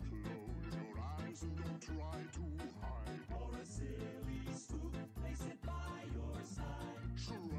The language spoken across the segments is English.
Close your eyes and don't try to hide. Or a silly spook, place it by your side. Sure.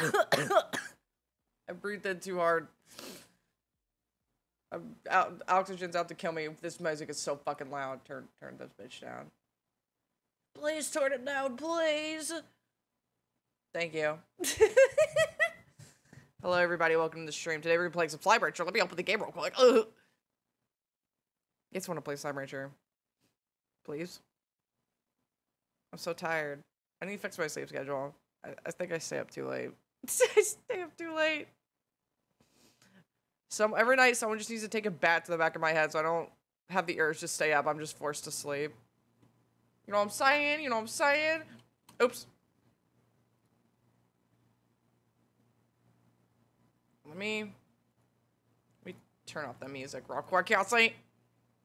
I breathed in too hard. Um, I'm out, oxygen's out to kill me. This music is so fucking loud. Turn turn this bitch down. Please turn it down, please. Thank you. Hello, everybody. Welcome to the stream. Today we're gonna play some Slime Rancher. Let me open the game real quick. Ugh. I just want to play Slime Rancher. Please. I'm so tired. I need to fix my sleep schedule. I, I think I stay up too late. I stay up too late. Some every night someone just needs to take a bat to the back of my head so I don't have the urge to stay up. I'm just forced to sleep. You know what I'm saying? You know what I'm saying? Oops. Let me let me turn off the music real quick, Kelsey.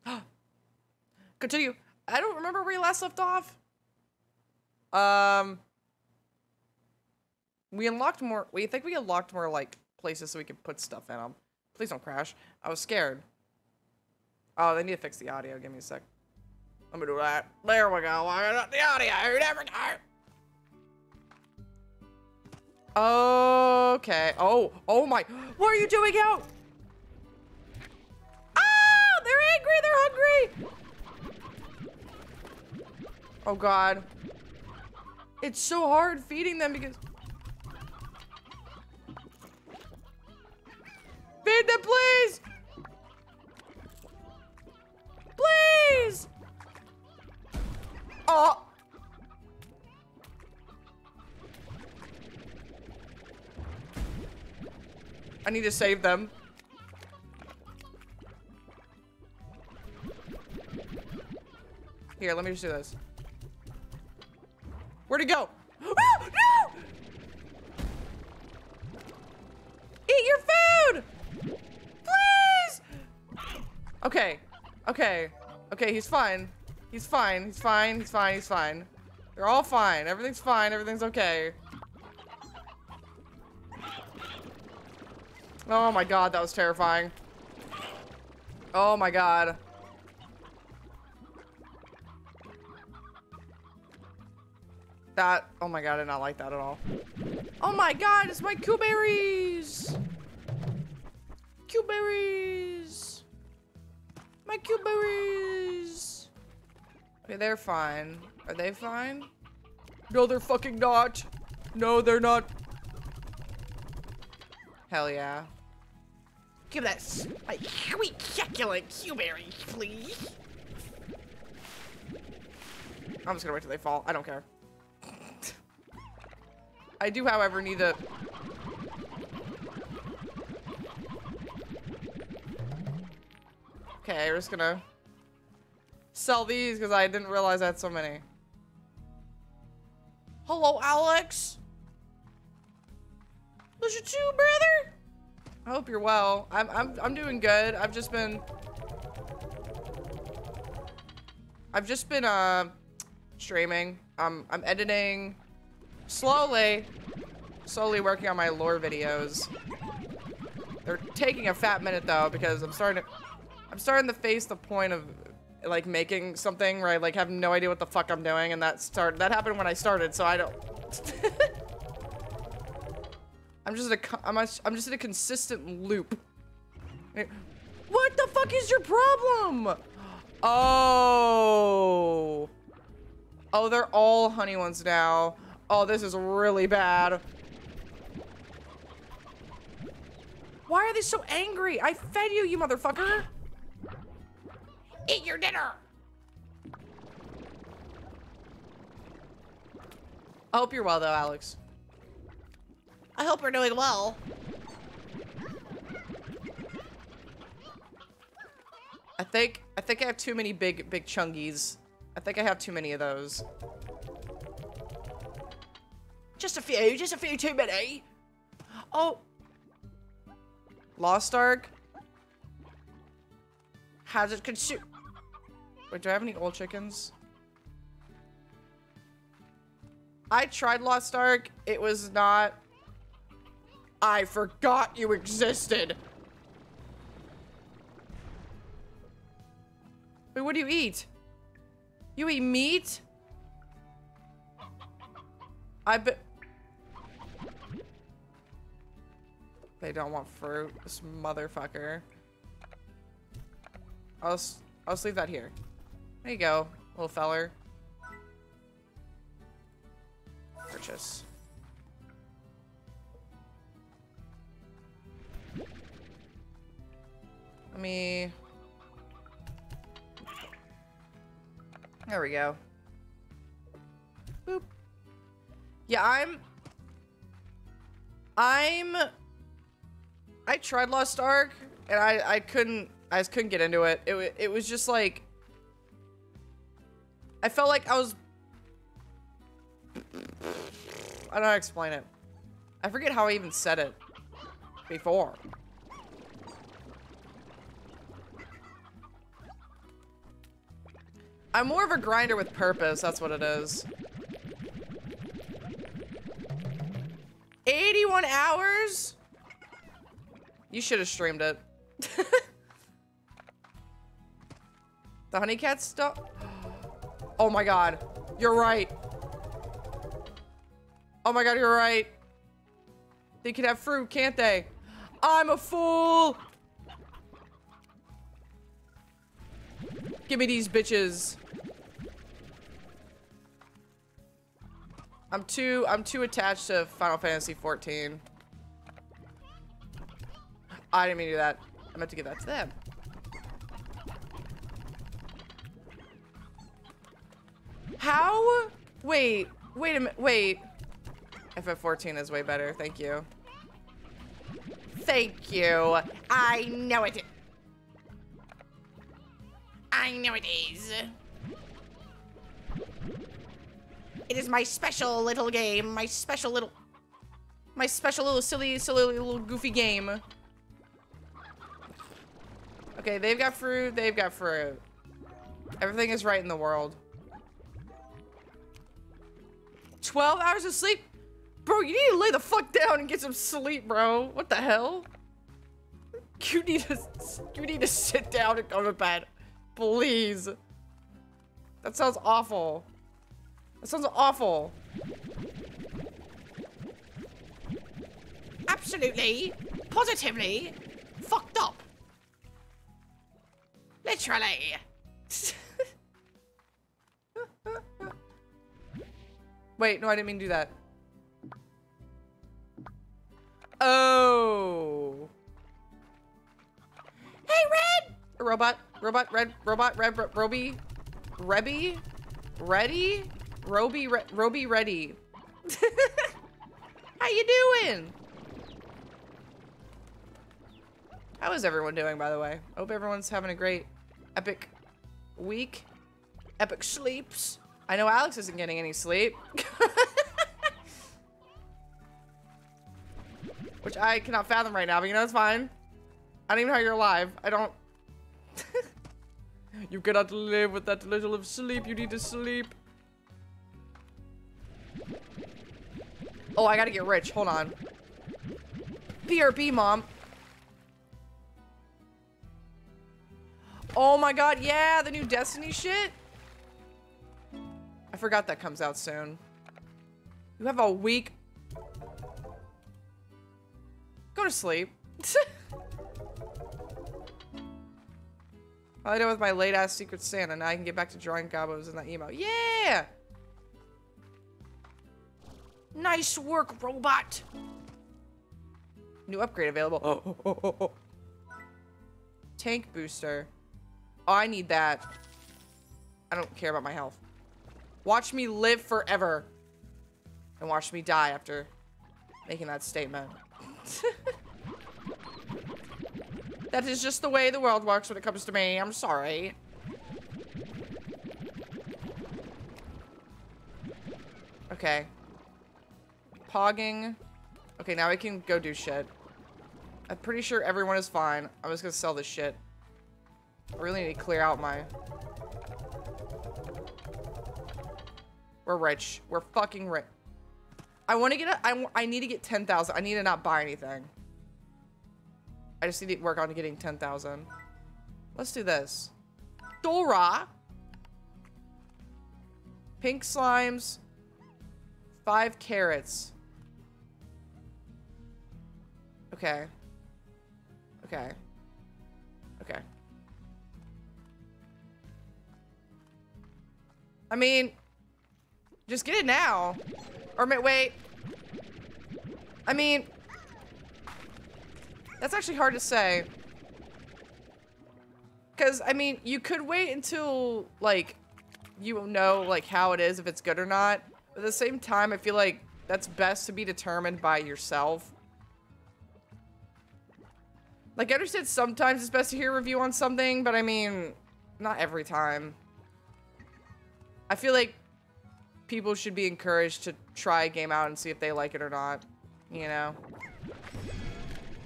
Continue. I don't remember where you last left off. Um, we unlocked more. We think we unlocked more like places so we could put stuff in them. Please don't crash. I was scared. Oh, they need to fix the audio. Give me a sec. Let me do that. There we go. I got the audio. There we. Okay. Oh, oh my. What are you doing out? Ah, they're angry. They're hungry. Oh God. It's so hard feeding them because Feed them, please! Please! Oh! I need to save them. Here, let me just do this. Where'd he go? Oh, no! Eat your food! Okay. Okay. Okay, he's fine. He's fine. He's fine. He's fine. He's fine. They're all fine. Everything's fine. Everything's okay. Oh my god, that was terrifying. Oh my god. That, oh my god, I did not like that at all. Oh my god, it's my Cuberries! Cuberries! My Cuberries! Okay, they're fine. Are they fine? No, they're fucking not. No, they're not. Hell yeah. Give that my sweet succulent Q-berries, please. I'm just gonna wait till they fall. I don't care. I do, however, need to... Okay, we're just gonna sell these because I didn't realize I had so many. Hello, Alex. Was you, brother? I hope you're well. I'm I'm I'm doing good. I've just been I've just been uh streaming. Um I'm editing slowly slowly working on my lore videos. They're taking a fat minute though because I'm starting to I'm starting to face the point of like making something where I like have no idea what the fuck I'm doing and that start that happened when I started so I don't I'm just in a I'm, a, I'm just in a consistent loop. What the fuck is your problem? Oh. Oh, they're all honey ones now. Oh, this is really bad. Why are they so angry? I fed you, you motherfucker. Eat your dinner. I hope you're well, though, Alex. I hope you're doing well. I think I think I have too many big big chungies. I think I have too many of those. Just a few, just a few too many. Oh. Lost Ark has it consumed. Wait, do I have any old chickens? I tried Lost Ark. It was not. I forgot you existed. Wait, what do you eat? You eat meat? I bet. They don't want fruit. This motherfucker. I'll, I'll just leave that here. There you go, little feller. Purchase. Let me... There we go. Boop. Yeah, I'm... I'm... I tried Lost Ark, and I, I couldn't... I just couldn't get into it. It, it was just like... I felt like I was... I don't know how to explain it. I forget how I even said it before. I'm more of a grinder with purpose, that's what it is. 81 hours? You should have streamed it. the honey cat stuff? Oh my god. You're right. Oh my god, you're right. They can have fruit, can't they? I'm a fool! Give me these bitches. I'm too I'm too attached to Final Fantasy 14. I didn't mean to do that. I meant to give that to them. How? Wait, wait a minute, wait. FF14 is way better, thank you. Thank you. I know it. I know it is. It is my special little game. My special little. My special little silly, silly little goofy game. Okay, they've got fruit, they've got fruit. Everything is right in the world. 12 hours of sleep? Bro, you need to lay the fuck down and get some sleep, bro. What the hell? You need to, you need to sit down and go to bed. Please. That sounds awful. That sounds awful. Absolutely, positively, fucked up. Literally. Wait, no, I didn't mean to do that. Oh. Hey, Red! Robot, robot, red, robot, red, ro- Roby, Rebby, Ready, Roby, Re Roby, Ready. How you doing? How is everyone doing, by the way? Hope everyone's having a great, epic week. Epic sleeps. I know Alex isn't getting any sleep. Which I cannot fathom right now, but you know, it's fine. I don't even know how you're alive. I don't... you cannot live with that little of sleep. You need to sleep. Oh, I gotta get rich. Hold on. PRP, mom. Oh my god, yeah, the new Destiny shit. I forgot that comes out soon. You have a week. Go to sleep. I did with my late ass Secret Santa. Now I can get back to drawing gobos in that email. Yeah! Nice work, robot. New upgrade available. Oh, oh, oh, oh. Tank booster. Oh, I need that. I don't care about my health. Watch me live forever. And watch me die after making that statement. that is just the way the world works when it comes to me. I'm sorry. Okay. Pogging. Okay, now we can go do shit. I'm pretty sure everyone is fine. I'm just gonna sell this shit. I really need to clear out my... We're rich. We're fucking rich. I want to get a, I, I need to get 10,000. I need to not buy anything. I just need to work on getting 10,000. Let's do this. Dora. Pink slimes. Five carrots. Okay. Okay. Okay. I mean, just get it now. Or wait. I mean, that's actually hard to say. Because, I mean, you could wait until, like, you know, like, how it is, if it's good or not. But at the same time, I feel like that's best to be determined by yourself. Like, I understand sometimes it's best to hear a review on something, but I mean, not every time. I feel like people should be encouraged to try a game out and see if they like it or not. You know?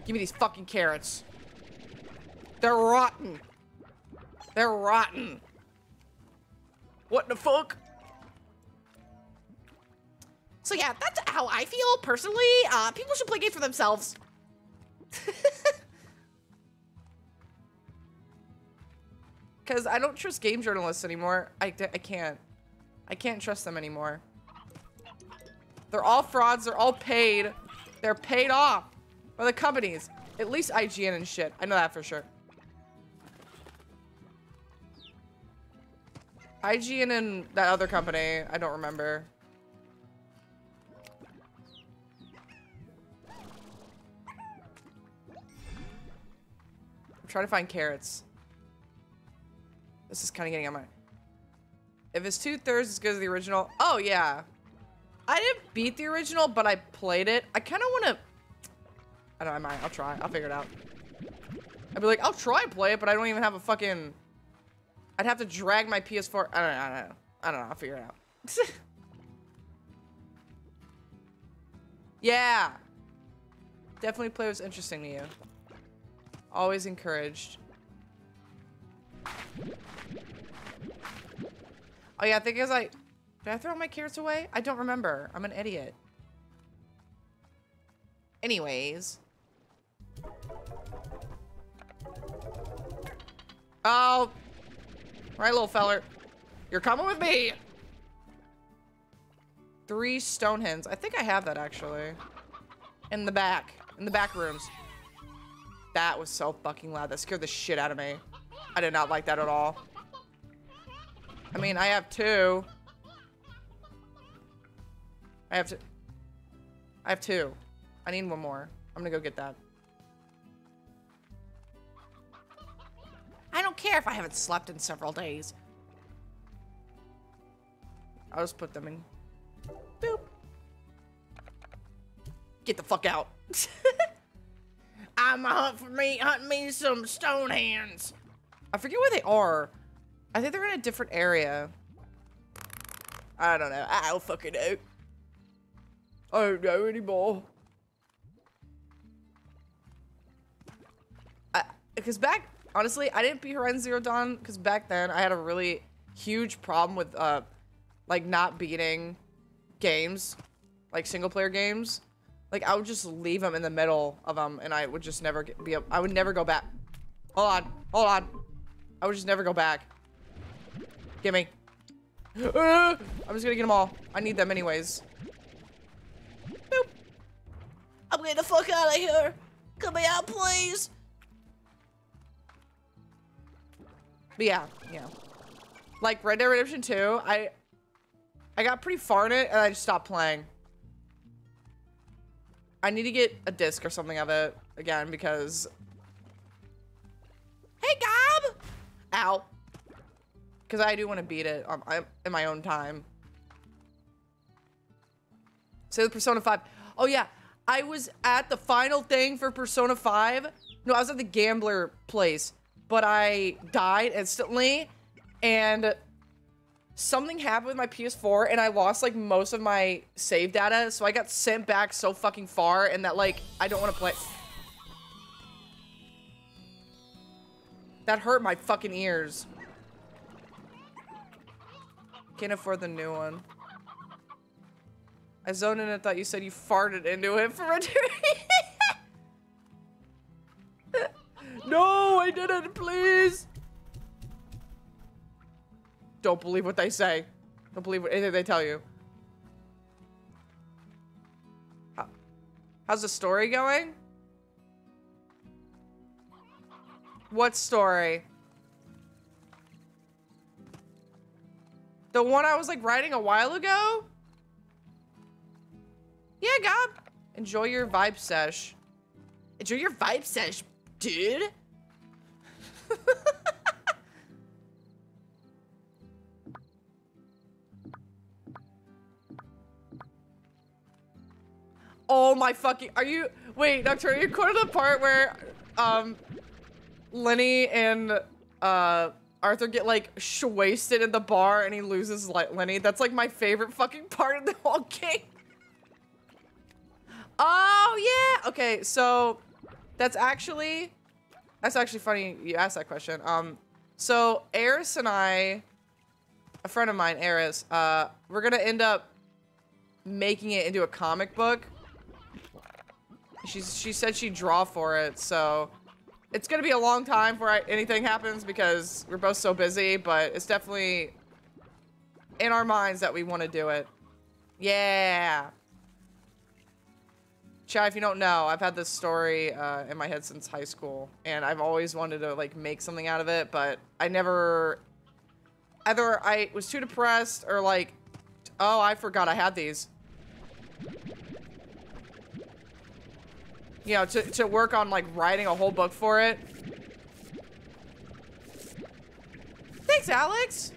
Give me these fucking carrots. They're rotten. They're rotten. What the fuck? So yeah, that's how I feel personally. Uh, people should play games for themselves. Because I don't trust game journalists anymore. I, I can't. I can't trust them anymore. They're all frauds. They're all paid. They're paid off by the companies. At least IGN and shit. I know that for sure. IGN and that other company. I don't remember. I'm trying to find carrots. This is kind of getting on my... If it's two-thirds as good as the original... Oh, yeah. I didn't beat the original, but I played it. I kind of want to... I don't know, I might. I'll try. I'll figure it out. I'd be like, I'll try and play it, but I don't even have a fucking... I'd have to drag my PS4... I don't know, I don't know. I don't know. I'll figure it out. yeah. Definitely play what's interesting to you. Always encouraged. Oh yeah, I think it was like, did I throw my carrots away? I don't remember. I'm an idiot. Anyways. Oh. Right, little feller. You're coming with me. Three stone hens. I think I have that actually. In the back. In the back rooms. That was so fucking loud. That scared the shit out of me. I did not like that at all. I mean, I have two. I have to. I have two. I need one more. I'm gonna go get that. I don't care if I haven't slept in several days. I'll just put them in. Boop. Get the fuck out. I'm a hunt for me, hunt me some stone hands. I forget where they are. I think they're in a different area. I don't know. I don't fucking know. I don't know anymore. Because back, honestly, I didn't beat Horizon Zero Dawn because back then I had a really huge problem with, uh, like, not beating games, like single player games. Like, I would just leave them in the middle of them and I would just never get, be, I would never go back. Hold on, hold on. I would just never go back. Get me. I'm just gonna get them all. I need them anyways. Boop. I'm getting the fuck out of here. Come me out, please. But yeah, yeah. Like Red Dead Redemption 2, I I got pretty far in it and I just stopped playing. I need to get a disc or something of it again because Hey, Gob! Ow. Because I do want to beat it um, I, in my own time. Say the Persona 5. Oh, yeah. I was at the final thing for Persona 5. No, I was at the gambler place. But I died instantly. And something happened with my PS4. And I lost, like, most of my save data. So I got sent back so fucking far. And that, like, I don't want to play... That hurt my fucking ears. Can't afford the new one. I zoned in and thought you said you farted into it for a tree. no, I didn't, please. Don't believe what they say. Don't believe what, anything they tell you. How's the story going? What story? The one I was like writing a while ago? Yeah, Gob. Enjoy your vibe sesh. Enjoy your vibe sesh, dude. Oh my fucking, are you, wait, Doctor, are you quoted the part where, um, Lenny and, uh, Arthur get like wasted in the bar and he loses like Lenny? That's like my favorite fucking part of the whole game. Oh yeah, okay, so that's actually, that's actually funny you asked that question. Um, so Eris and I, a friend of mine, Eris, uh, we're gonna end up making it into a comic book She's she said she'd draw for it, so it's gonna be a long time before I, anything happens because we're both so busy. But it's definitely in our minds that we want to do it. Yeah. Chad, if you don't know, I've had this story uh, in my head since high school, and I've always wanted to like make something out of it, but I never. Either I was too depressed or like, oh, I forgot I had these. You know, to, to work on like writing a whole book for it. Thanks, Alex.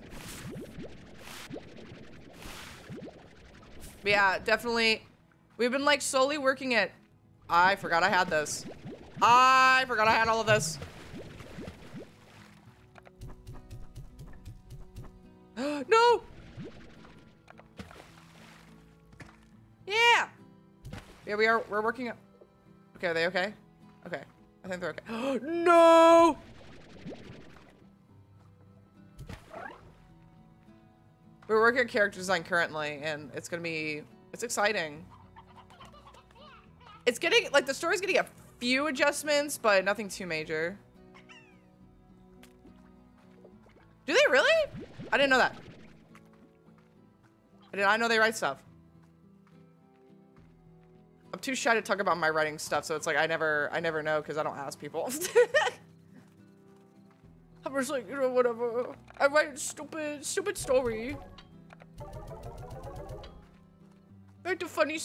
But yeah, definitely. We've been like slowly working it. I forgot I had this. I forgot I had all of this. no! Yeah! Yeah, we are, we're working Okay, are they okay? Okay. I think they're okay. no! We're working on character design currently, and it's gonna be, it's exciting. It's getting, like, the story's getting a few adjustments, but nothing too major. Do they really? I didn't know that. I did not know they write stuff. I'm too shy to talk about my writing stuff, so it's like I never I never know because I don't ask people. I'm just like, you know, whatever. I write stupid, stupid story. Write the funny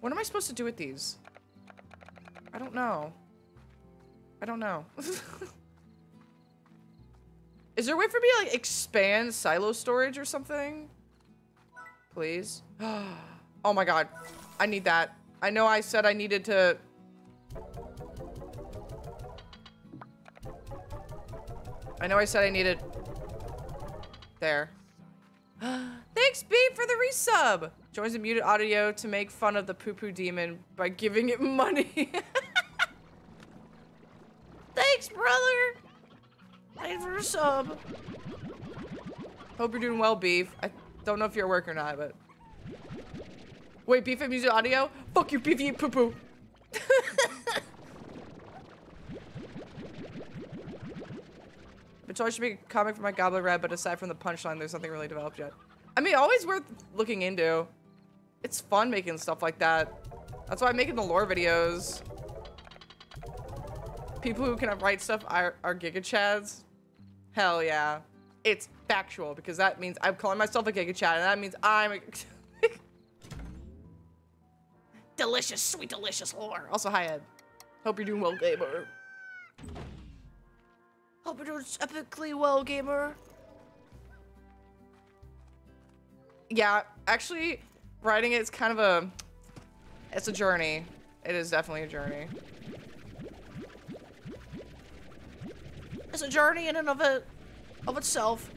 What am I supposed to do with these? I don't know. I don't know. Is there a way for me to like expand silo storage or something? Please. oh my god. I need that. I know I said I needed to... I know I said I needed... There. Thanks, B, for the resub! Joins the muted audio to make fun of the poo-poo demon by giving it money. Thanks, brother! Thanks for the sub. Hope you're doing well, Beef. I don't know if you're at work or not, but... Wait, and music audio? Fuck you, beefy poo poo. I should be a comic for my Gobbler Red, but aside from the punchline, there's nothing really developed yet. I mean, always worth looking into. It's fun making stuff like that. That's why I'm making the lore videos. People who can write stuff are, are Giga Chads. Hell yeah. It's factual because that means I'm calling myself a Giga Chad and that means I'm a delicious, sweet, delicious lore. Also, hi, Ed. Hope you're doing well, gamer. Hope you're doing epically well, gamer. Yeah, actually, writing it is kind of a... It's a journey. It is definitely a journey. It's a journey in and of it, of itself.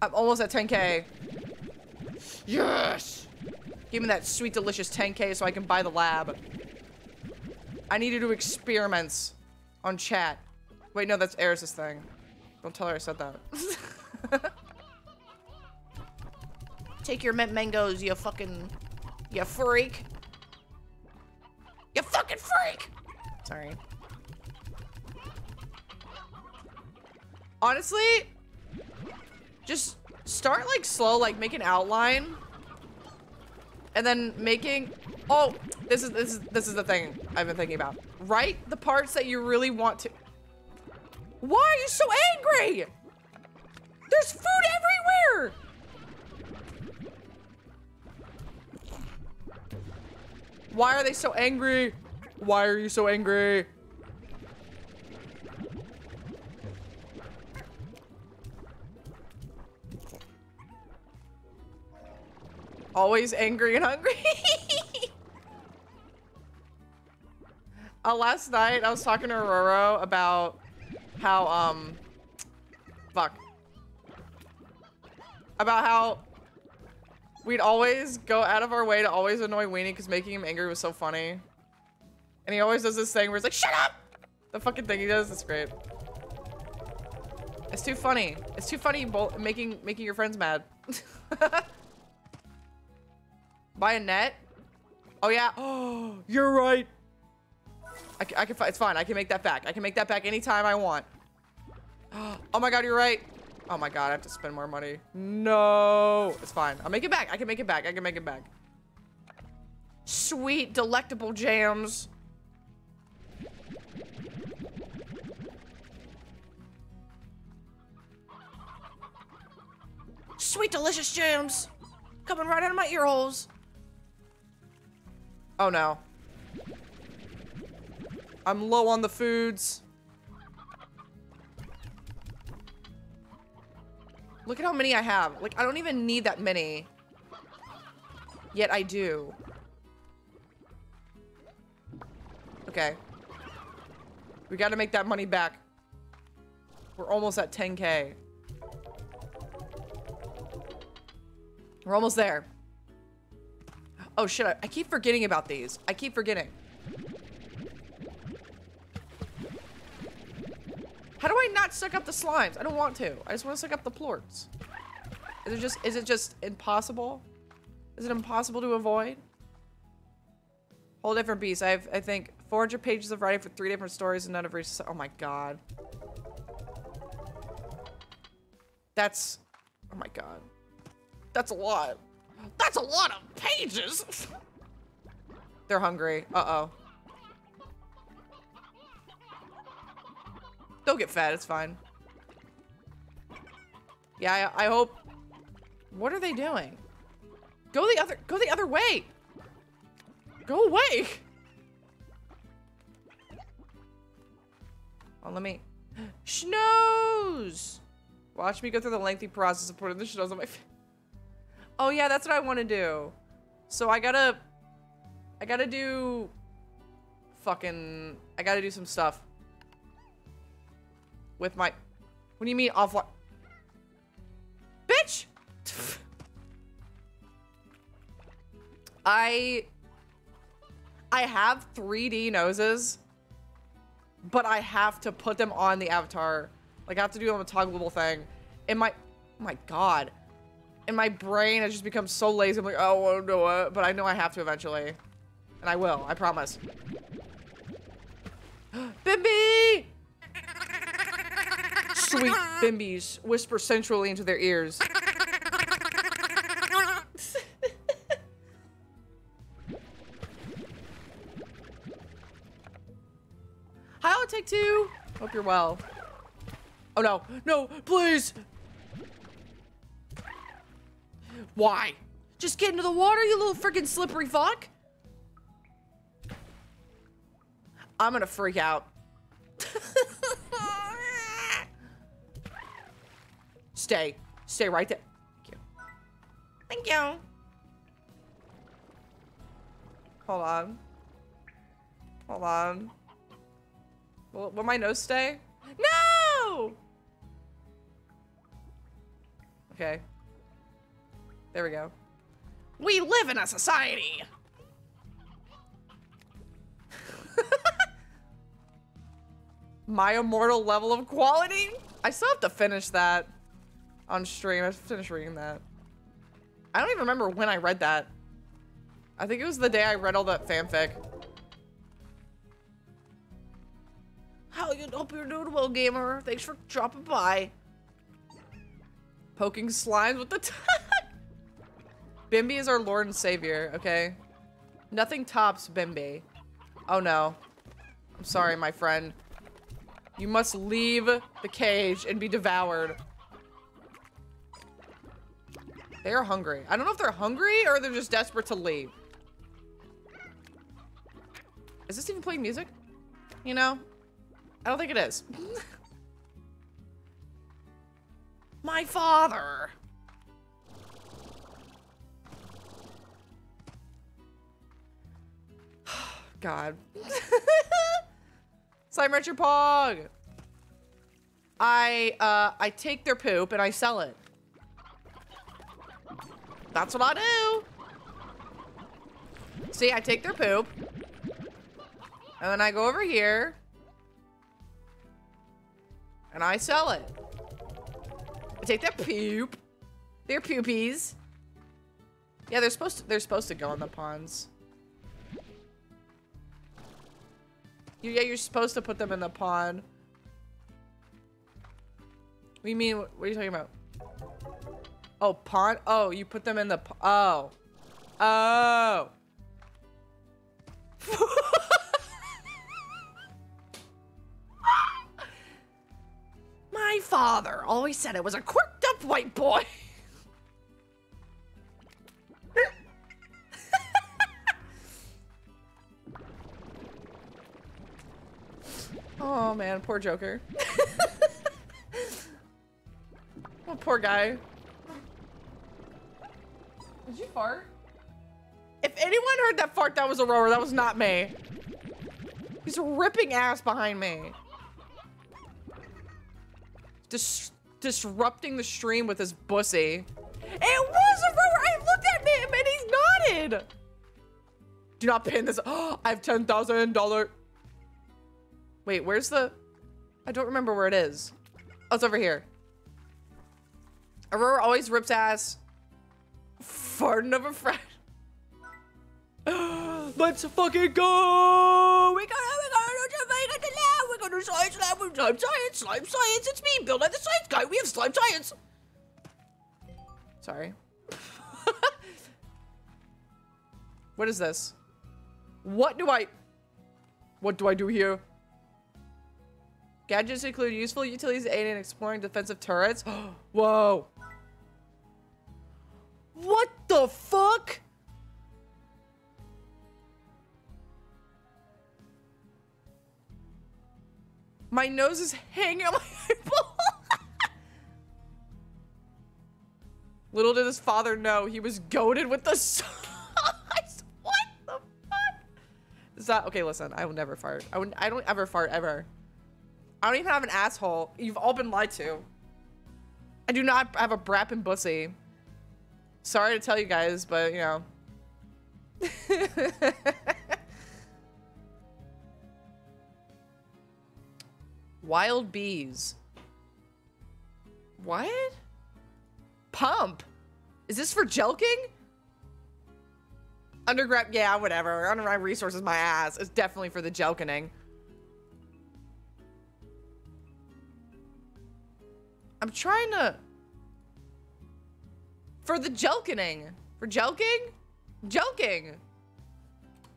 I'm almost at 10k. Yes! Give me that sweet, delicious 10k so I can buy the lab. I need to do experiments on chat. Wait, no, that's Eris's thing. Don't tell her I said that. Take your mint mangoes, you fucking... You freak. You fucking freak! Sorry. Honestly, just start like slow, like make an outline and then making... Oh, this is this is this is the thing I've been thinking about. Write the parts that you really want to. Why are you so angry? There's food everywhere. Why are they so angry? Why are you so angry? Always angry and hungry. uh, last night I was talking to Aurora about how, um, fuck. About how we'd always go out of our way to always annoy Weenie because making him angry was so funny. And he always does this thing where he's like, shut up! The fucking thing he does, it's great. It's too funny. It's too funny making making your friends mad. Buy a net? Oh yeah. Oh, you're right. I, I can. It's fine. I can make that back. I can make that back anytime I want. Oh my god, you're right. Oh my god, I have to spend more money. No, it's fine. I'll make it back. I can make it back. I can make it back. Sweet, delectable jams. Sweet, delicious jams. Coming right out of my ear holes. Oh no. I'm low on the foods. Look at how many I have. Like, I don't even need that many. Yet I do. Okay. We gotta make that money back. We're almost at 10k. We're almost there. Oh shit, I, I keep forgetting about these. I keep forgetting. How do I not suck up the slimes? I don't want to. I just want to suck up the plorts. Is it just is it just impossible? Is it impossible to avoid? Whole different beast. I have I think 400 pages of writing for three different stories and none of reached. Oh my god. That's oh my god. That's a lot. That's a lot of pages. They're hungry. Uh-oh. They'll get fed. It's fine. Yeah, I, I hope... What are they doing? Go the other... Go the other way! Go away! Oh, let me... Schnoz! Watch me go through the lengthy process of putting the schnoz on my face. Oh yeah, that's what I want to do. So I gotta, I gotta do, fucking, I gotta do some stuff. With my, what do you mean offline? Bitch! I, I have 3D noses, but I have to put them on the avatar. Like I have to do them a toggleable thing. And my, oh my god and my brain has just become so lazy. I'm like, oh, I do it, but I know I have to eventually, and I will. I promise. Bimby! Sweet Bimbies whisper sensually into their ears. Hi, I'll take two. Hope you're well. Oh no, no, please, why? Just get into the water, you little freaking slippery fuck. I'm gonna freak out. Stay. Stay right there. Thank you. Thank you. Hold on. Hold on. Will, will my nose stay? No! Okay. There we go. We live in a society! My immortal level of quality? I still have to finish that on stream. I have to finish reading that. I don't even remember when I read that. I think it was the day I read all that fanfic. How you hope you're doing well, gamer. Thanks for dropping by. Poking slimes with the Bimby is our Lord and Savior, okay? Nothing tops Bimby. Oh no. I'm sorry, my friend. You must leave the cage and be devoured. They are hungry. I don't know if they're hungry or they're just desperate to leave. Is this even playing music? You know? I don't think it is. My father. God. Slime Retro Pog. I, uh, I take their poop and I sell it. That's what I do. See, I take their poop. And then I go over here. And I sell it. I take their poop. Their poopies. Yeah, they're supposed to they're supposed to go in the ponds. You, yeah, you're supposed to put them in the pond. You mean? What are you talking about? Oh, pond? Oh, you put them in the pond. Oh. Oh. My father always said I was a quirked up white boy. Oh man, poor Joker. oh, poor guy. Did you fart? If anyone heard that fart, that was Aurora. That was not me. He's ripping ass behind me. Dis disrupting the stream with his bussy. It was Aurora! I looked at him and he's nodded! Do not pin this. Oh, I have $10,000. Wait, where's the... I don't remember where it is. Oh, it's over here. Aurora always rips ass. Farting of a friend. Let's fucking go! We gotta, we gotta, we gotta, we gotta, we science lab, slime science, slime science. It's me, Bill, the science guy. We have slime science. Sorry. what is this? What do I? What do I do here? Gadgets include useful utilities aid in exploring defensive turrets. Whoa. What the fuck? My nose is hanging on my eyeball. Little did his father know he was goaded with the size. what the fuck? Is that okay? Listen, I will never fart. I would. I don't ever fart ever. I don't even have an asshole. You've all been lied to. I do not have a brappin' bussy. Sorry to tell you guys, but you know. Wild bees. What? Pump? Is this for jelking? Underground, yeah, whatever. Underground resources, my ass. It's definitely for the jelkening. I'm trying to... For the jelkening. For jelking? Jelking.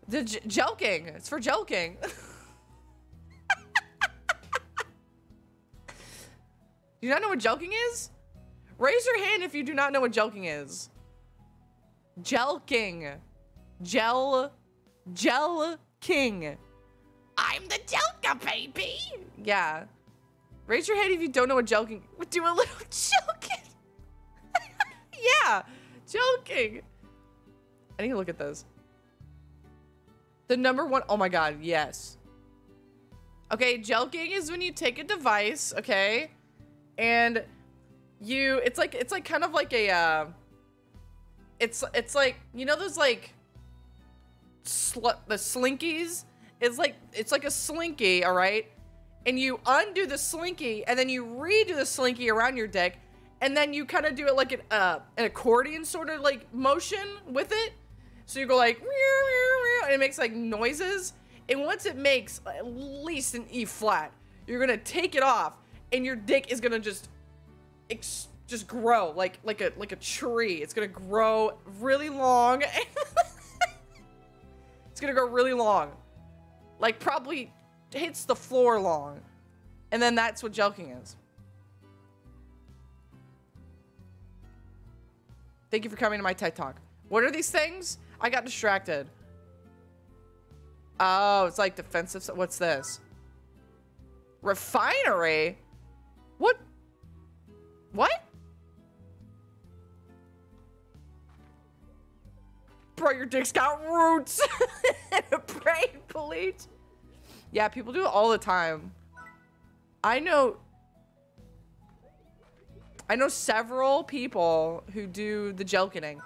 The jelking. It's for jelking. Do you not know what jelking is? Raise your hand if you do not know what jelking is. Jelking. Gel. Gel King. I'm the Jelka, baby. Yeah. Raise your hand if you don't know what jelking. Do a little jelking. yeah. Jelking. I need to look at this. The number one. Oh my god. Yes. Okay. Jelking is when you take a device. Okay and you it's like it's like kind of like a uh it's it's like you know those like sl the slinkies it's like it's like a slinky all right and you undo the slinky and then you redo the slinky around your dick and then you kind of do it like an uh an accordion sort of like motion with it so you go like and it makes like noises and once it makes at least an E flat you're gonna take it off and your dick is gonna just just grow like like a like a tree. It's gonna grow really long. It's gonna go really long. Like probably hits the floor long. And then that's what jelking is. Thank you for coming to my TED Talk. What are these things? I got distracted. Oh, it's like defensive. What's this? Refinery? What? What? Bro, your dick's got roots brain bleach. Yeah, people do it all the time. I know I know several people who do the jelkening.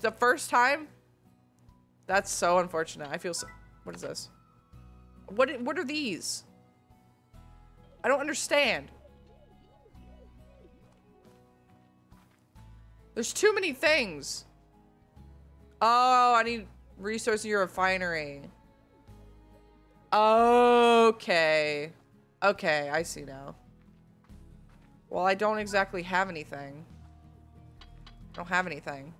The first time? That's so unfortunate. I feel so... What is this? What, what are these? I don't understand. There's too many things. Oh, I need resource your refinery. Okay. Okay, I see now. Well, I don't exactly have anything. I don't have anything.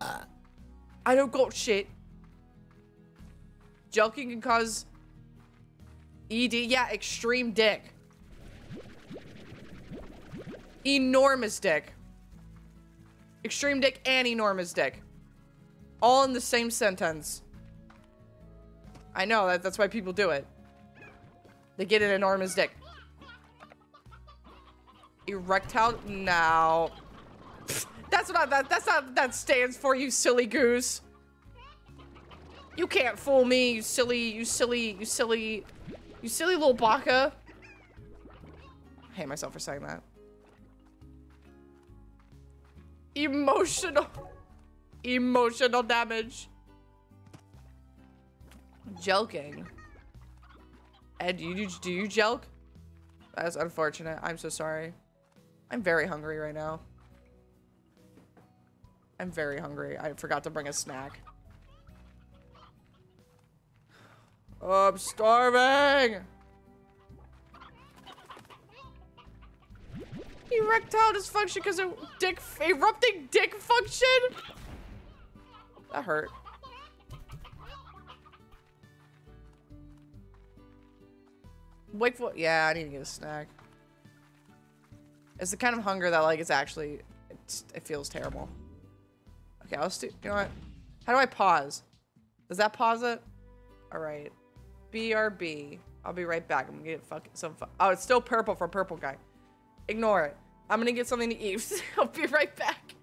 Uh, I don't got shit. Jelking can cause ED. Yeah, extreme dick. Enormous dick. Extreme dick and enormous dick. All in the same sentence. I know, that, that's why people do it. They get an enormous dick. Erectile? No. That's not that that's not that stands for, you silly goose. You can't fool me, you silly, you silly, you silly, you silly little baka. I hate myself for saying that. Emotional. Emotional damage. Jelking. Ed, do you, do you jelk? That's unfortunate. I'm so sorry. I'm very hungry right now. I'm very hungry. I forgot to bring a snack. Oh, I'm starving! Erectile dysfunction because of dick erupting dick function? That hurt. Wait for yeah, I need to get a snack. It's the kind of hunger that like it's actually it's, it feels terrible. Okay, I'll do. You know what? How do I pause? Does that pause it? All right. BRB. I'll be right back. I'm gonna get fucking some. Fu oh, it's still purple for purple guy. Ignore it. I'm gonna get something to eat. I'll be right back.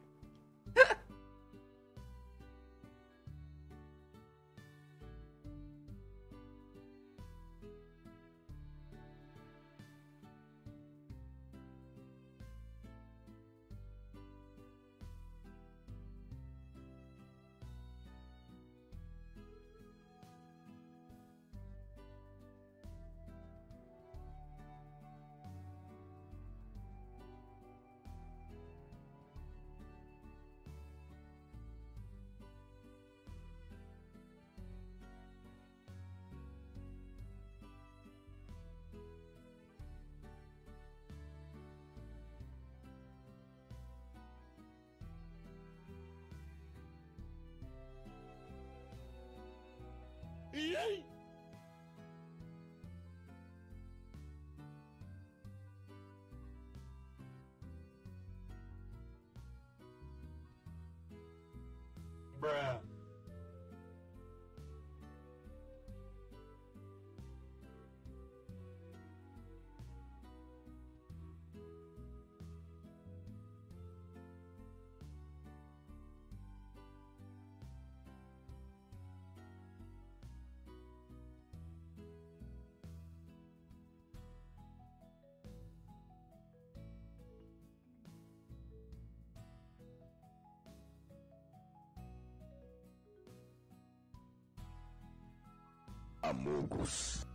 Bruh. Amogus.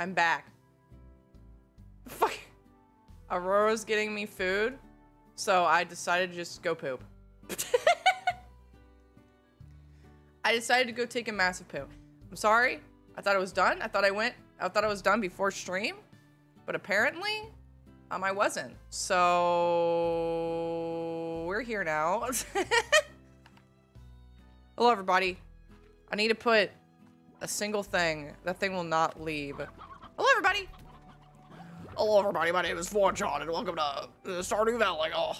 I'm back. Fuck. Aurora's getting me food, so I decided to just go poop. I decided to go take a massive poo. I'm sorry. I thought it was done. I thought I went. I thought I was done before stream, but apparently, um, I wasn't. So we're here now. Hello, everybody. I need to put a single thing. That thing will not leave. Hello, everybody. My name is Fortune, and welcome to uh, Stardew Valley. Oh,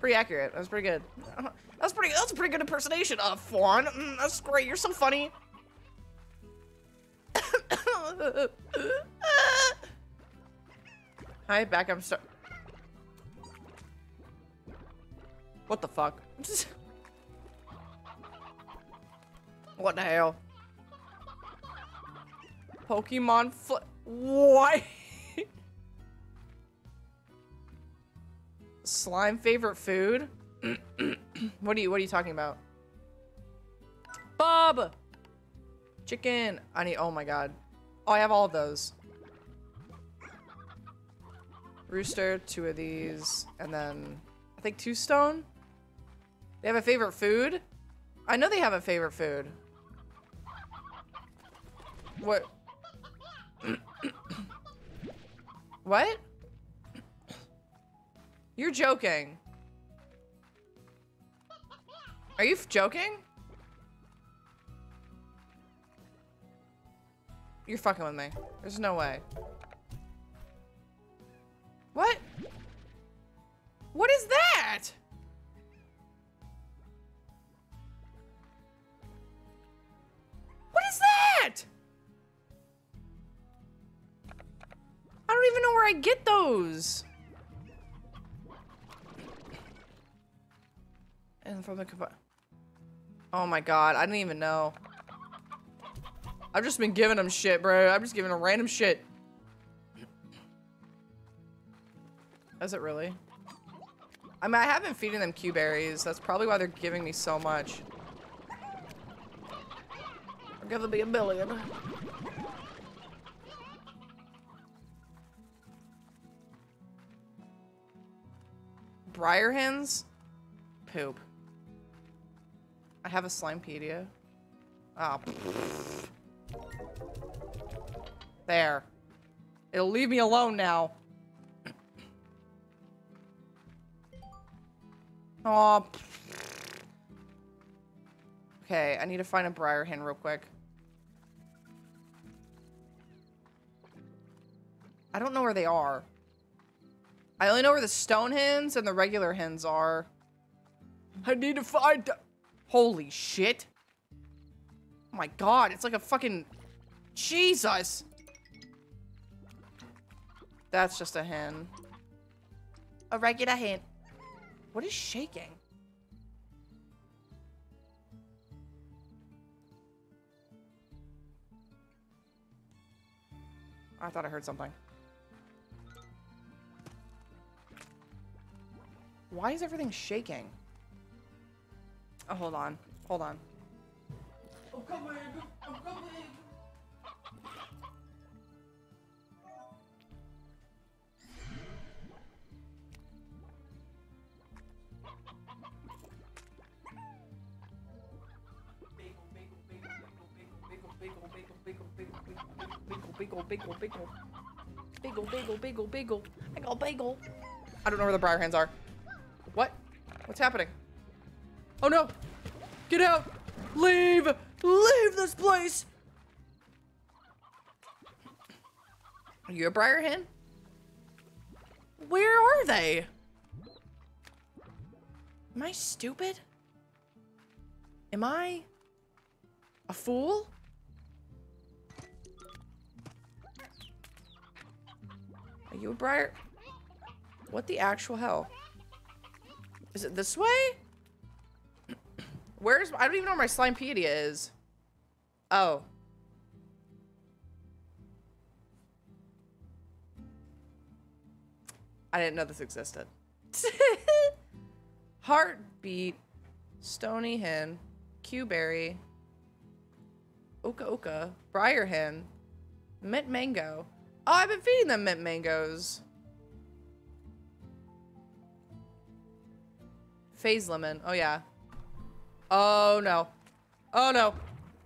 Pretty accurate. That was pretty good. that's pretty. That's a pretty good impersonation of Fawn. Mm, that's great. You're so funny. Hi, back. I'm start. What the fuck? what the hell? Pokemon fl- What? Slime favorite food? what are you what are you talking about? Bob! Chicken. I need oh my god. Oh, I have all of those. Rooster, two of these, and then I think two stone. They have a favorite food? I know they have a favorite food. What? What? You're joking. Are you joking? You're fucking with me. There's no way. What? What is that? Don't even know where I get those. And from the Oh my god, I didn't even know. I've just been giving them shit, bro. I'm just giving them random shit. Is it really? I mean, I have been feeding them Cuberries. That's probably why they're giving me so much. I'm gonna be a million. Briar hens? Poop. I have a Slimepedia. Oh. There. It'll leave me alone now. Oh. Okay, I need to find a briar hen real quick. I don't know where they are. I only know where the stone hens and the regular hens are. I need to find Holy shit. Oh my god, it's like a fucking... Jesus! That's just a hen. A regular hen. What is shaking? I thought I heard something. Why is everything shaking? Oh, hold on. Hold on. Oh, I'm coming! I'm coming! Bagel, bagel, bagel. Bagel, bagel, bagel, bagel. I got bagel. I don't know where the briar hens are. What? What's happening? Oh no! Get out! Leave! Leave this place! Are you a briar hen? Where are they? Am I stupid? Am I a fool? Are you a briar? What the actual hell? Is it this way? Where's I don't even know where my Slimepedia is. Oh. I didn't know this existed. Heart Beet, Stony Hen, Cuberry. Oca Oca. Briar hen. Mint mango. Oh, I've been feeding them mint mangoes. Phase lemon. Oh, yeah. Oh, no. Oh, no.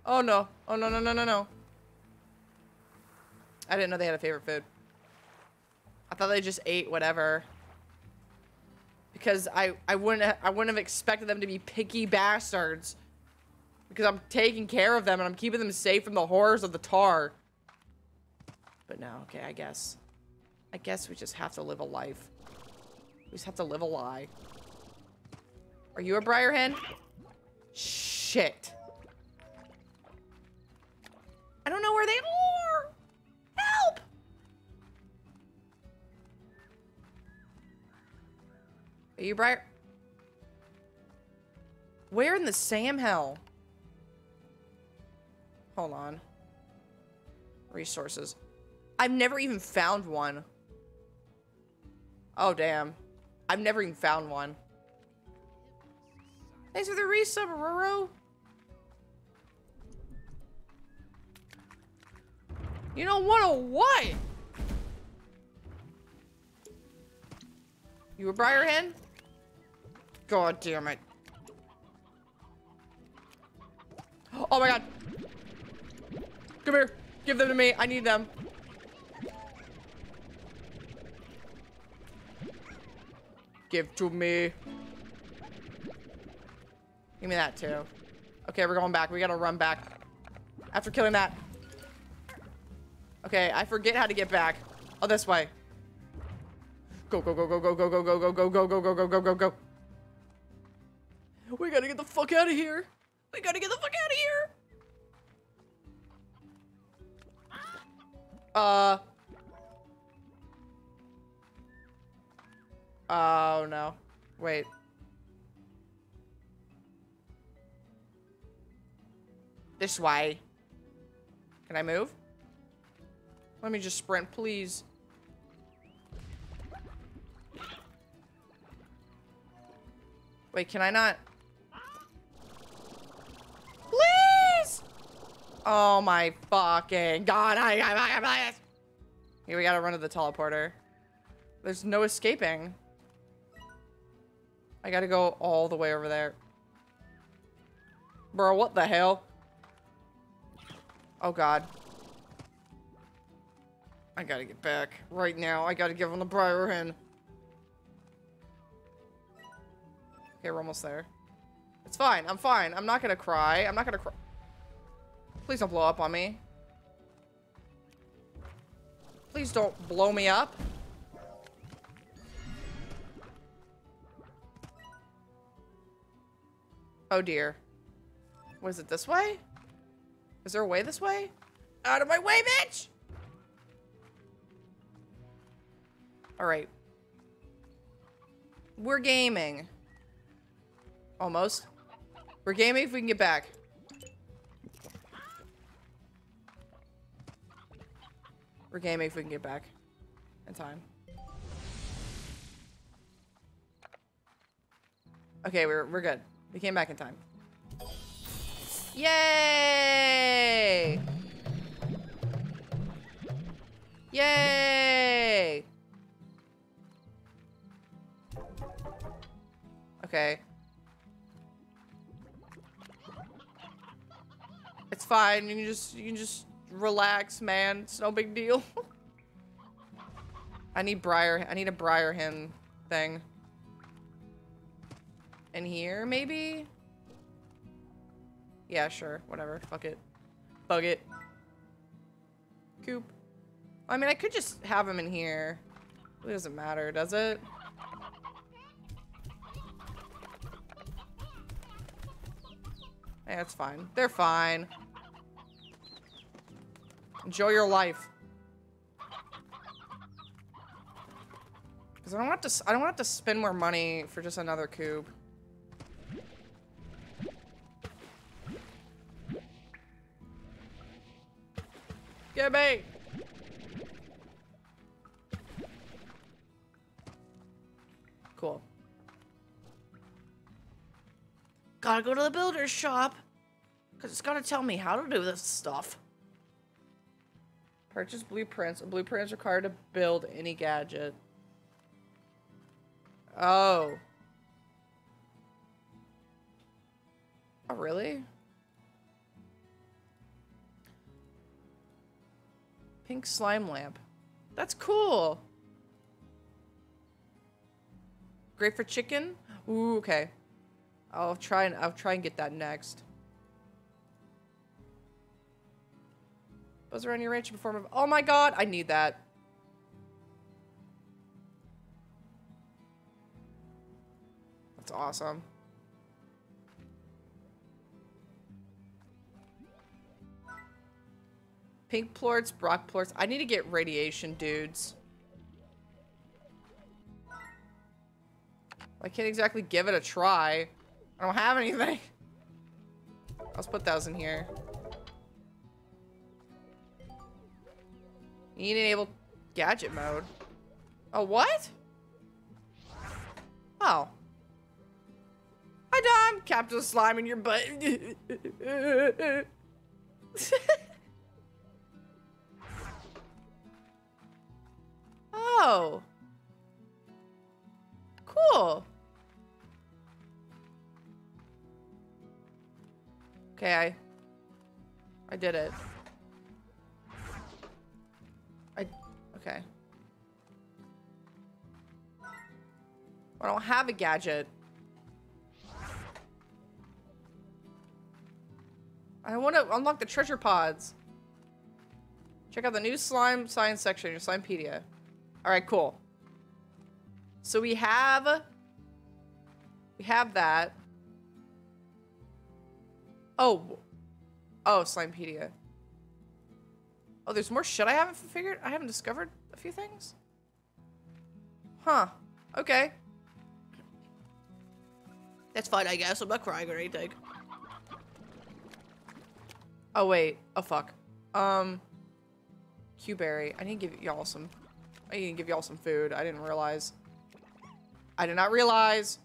Oh, no. Oh, no, no, no, no, no. I didn't know they had a favorite food. I thought they just ate whatever. Because I, I wouldn't I wouldn't have expected them to be picky bastards. Because I'm taking care of them and I'm keeping them safe from the horrors of the tar. But no, okay, I guess. I guess we just have to live a life. We just have to live a lie. Are you a briar hen? Shit. I don't know where they are. Help! Are you briar? Where in the Sam hell? Hold on. Resources. I've never even found one. Oh, damn. I've never even found one. Thanks for the resub, Roro. You don't want to what? You a briar hen? God damn it. Oh my god. Come here. Give them to me. I need them. Give to me. Give me that too. Okay, we're going back. We gotta run back. After killing that. Okay, I forget how to get back. Oh, this way. Go, go, go, go, go, go, go, go, go, go, go, go, go, go, go, go, go. We gotta get the fuck out of here. We gotta get the fuck out of here. Uh. Oh, no. Wait. This way. Can I move? Let me just sprint, please. Wait, can I not? Please! Oh my fucking god, I got I, Here, we gotta run to the teleporter. There's no escaping. I gotta go all the way over there. Bro, what the hell? Oh god. I gotta get back right now. I gotta give him the briar hen. Okay, we're almost there. It's fine. I'm fine. I'm not gonna cry. I'm not gonna cry. Please don't blow up on me. Please don't blow me up. Oh dear. Was it this way? Is there a way this way? Out of my way, bitch! Alright. We're gaming. Almost. We're gaming if we can get back. We're gaming if we can get back in time. Okay, we're, we're good. We came back in time. Yay! Yay! Okay. It's fine. You can just you can just relax, man. It's no big deal. I need briar. I need a briar hen thing. In here, maybe? Yeah, sure. Whatever. Fuck it. Bug it. Coop. I mean, I could just have him in here. It doesn't matter, does it? Yeah, it's fine. They're fine. Enjoy your life. Because I don't want to. I don't want to spend more money for just another cube. Get me! Cool. Gotta go to the builder's shop. Because it's gotta tell me how to do this stuff. Purchase blueprints. A blueprint is required to build any gadget. Oh. Oh, really? Pink slime lamp. That's cool. Great for chicken? Ooh, okay. I'll try and I'll try and get that next. Buzz around your ranch before move. Oh my god, I need that. That's awesome. Pink plorts, brock plorts. I need to get radiation dudes. I can't exactly give it a try. I don't have anything. Let's put those in here. You need enable gadget mode. Oh, what? Oh. Hi, Dom. Captain Slime in your butt. oh. Cool. Okay, I... I did it. I... Okay. I don't have a gadget. I want to unlock the treasure pods. Check out the new slime science section your Slimepedia. Alright, cool. So we have... We have that. Oh. Oh, Slimepedia. Oh, there's more shit I haven't figured? I haven't discovered a few things? Huh. Okay. That's fine, I guess. I'm not crying or anything. Oh, wait. Oh, fuck. Um. Cuberry. I need to give y'all some... I need to give y'all some food. I didn't realize. I did not realize.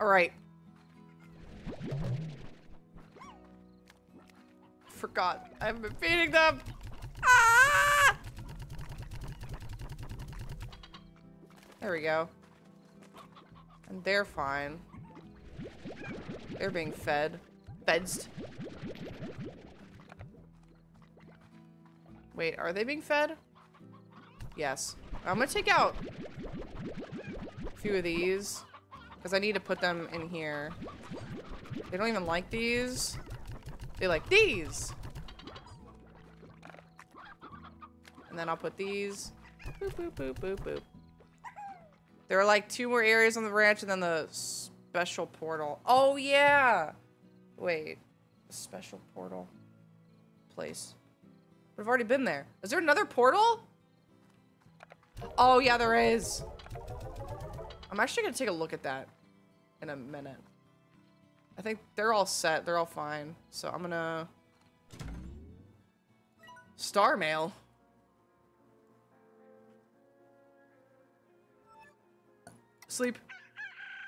All right. Forgot. I haven't been feeding them. Ah! There we go. And they're fine. They're being fed. Feds. Wait, are they being fed? Yes. I'm gonna take out a few of these. Because I need to put them in here. They don't even like these. They like these. And then I'll put these. Boop, boop, boop, boop, boop. There are like two more areas on the ranch and then the special portal. Oh, yeah. Wait. Special portal place. We've already been there. Is there another portal? Oh, yeah, there is. I'm actually going to take a look at that in a minute. I think they're all set. They're all fine. So I'm going to... Star mail. Sleep.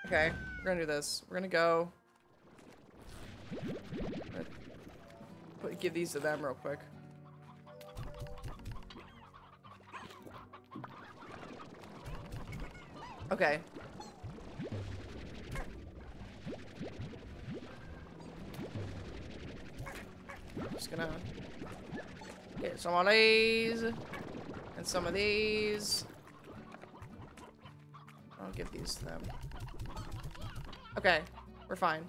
Okay, we're gonna do this. We're gonna go. Give these to them real quick. Okay. Just gonna get some of these and some of these. I'll give these to them. Okay, we're fine.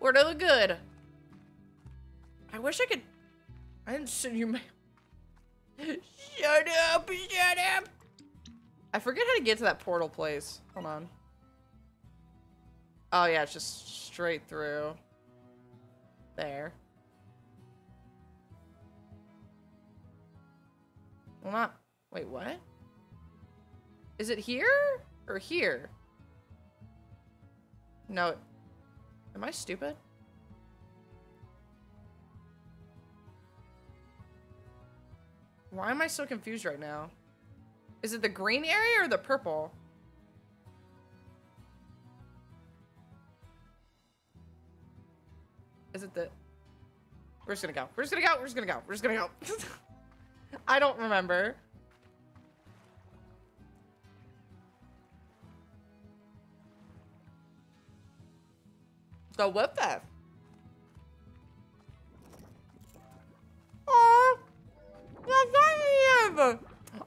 We're doing good. I wish I could. I didn't send you my. shut up! Shut up! I forget how to get to that portal place. Hold on. Oh yeah, it's just straight through. There. Well, not. Wait, what? Is it here or here? No. Am I stupid? Why am I so confused right now? Is it the green area or the purple? Is it the... We're just gonna go. We're just gonna go. We're just gonna go. We're just gonna go. I don't remember. So what the? Oh, that's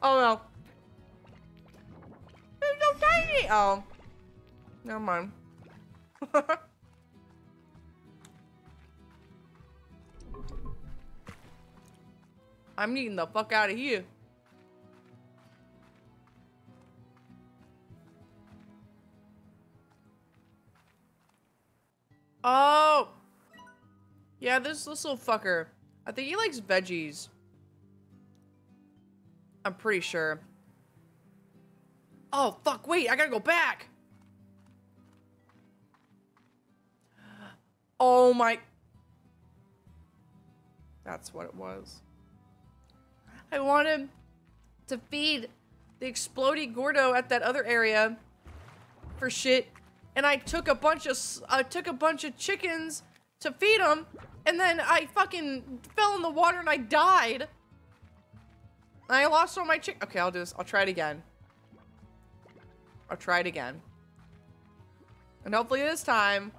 Oh no. It's so tiny. Oh, never mind. I'm eating the fuck out of here. Yeah, this, this little fucker. I think he likes veggies. I'm pretty sure. Oh, fuck, wait, I gotta go back! Oh my... That's what it was. I wanted to feed the exploding Gordo at that other area for shit and I took a bunch of I took a bunch of chickens to feed them, and then I fucking fell in the water and I died. And I lost all my chick. Okay, I'll do this. I'll try it again. I'll try it again. And hopefully this time,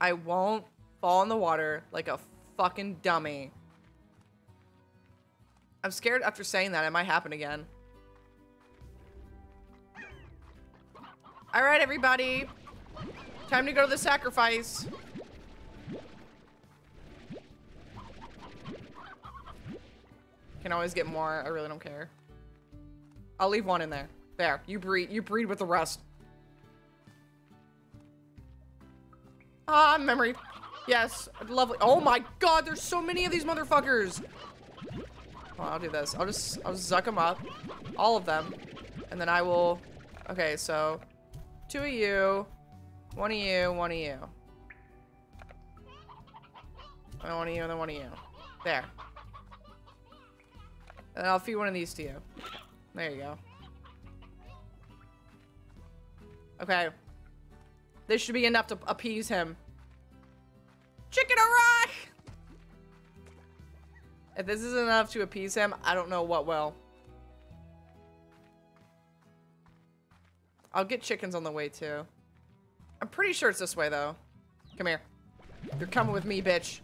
I won't fall in the water like a fucking dummy. I'm scared after saying that it might happen again. All right, everybody. Time to go to the sacrifice. Can always get more. I really don't care. I'll leave one in there. There. You breed. You breed with the rest. Ah, memory. Yes. Lovely. Oh my god, there's so many of these motherfuckers. I'll do this. I'll just, I'll zuck them up. All of them. And then I will... Okay, so... Two of you. One of you, one of you. And one of you, and then one of you. There. And I'll feed one of these to you. There you go. Okay. This should be enough to appease him. Chicken or rock! If this is enough to appease him, I don't know what will. I'll get chickens on the way, too. I'm pretty sure it's this way, though. Come here. You're coming with me, bitch.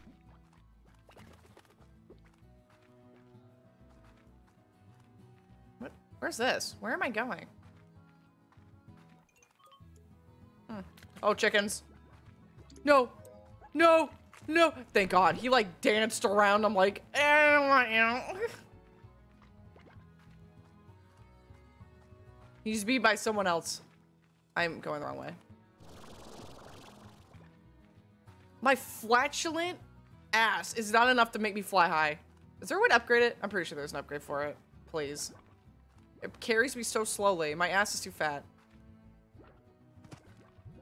Where's this? Where am I going? Hmm. Oh, chickens. No. No. No. Thank God. He, like, danced around. I'm like, He's beat by someone else. I'm going the wrong way. My flatulent ass is not enough to make me fly high. Is there a way to upgrade it? I'm pretty sure there's an upgrade for it. Please. It carries me so slowly. My ass is too fat.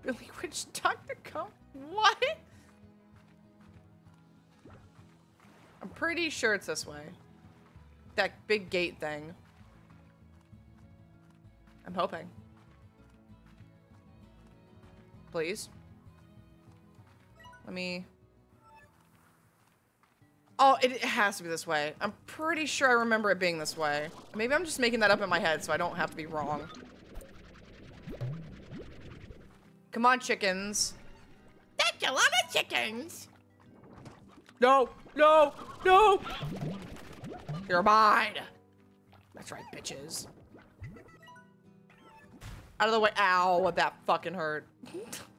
Billy Witch Dr. Come? What? I'm pretty sure it's this way. That big gate thing. I'm hoping. Please. Let me... Oh, it, it, has to be this way. I'm pretty sure I remember it being this way. Maybe I'm just making that up in my head so I don't have to be wrong. Come on, chickens. That's a lot of chickens. No, no, no. You're mine. That's right, bitches. Out of the way. Ow, that fucking hurt.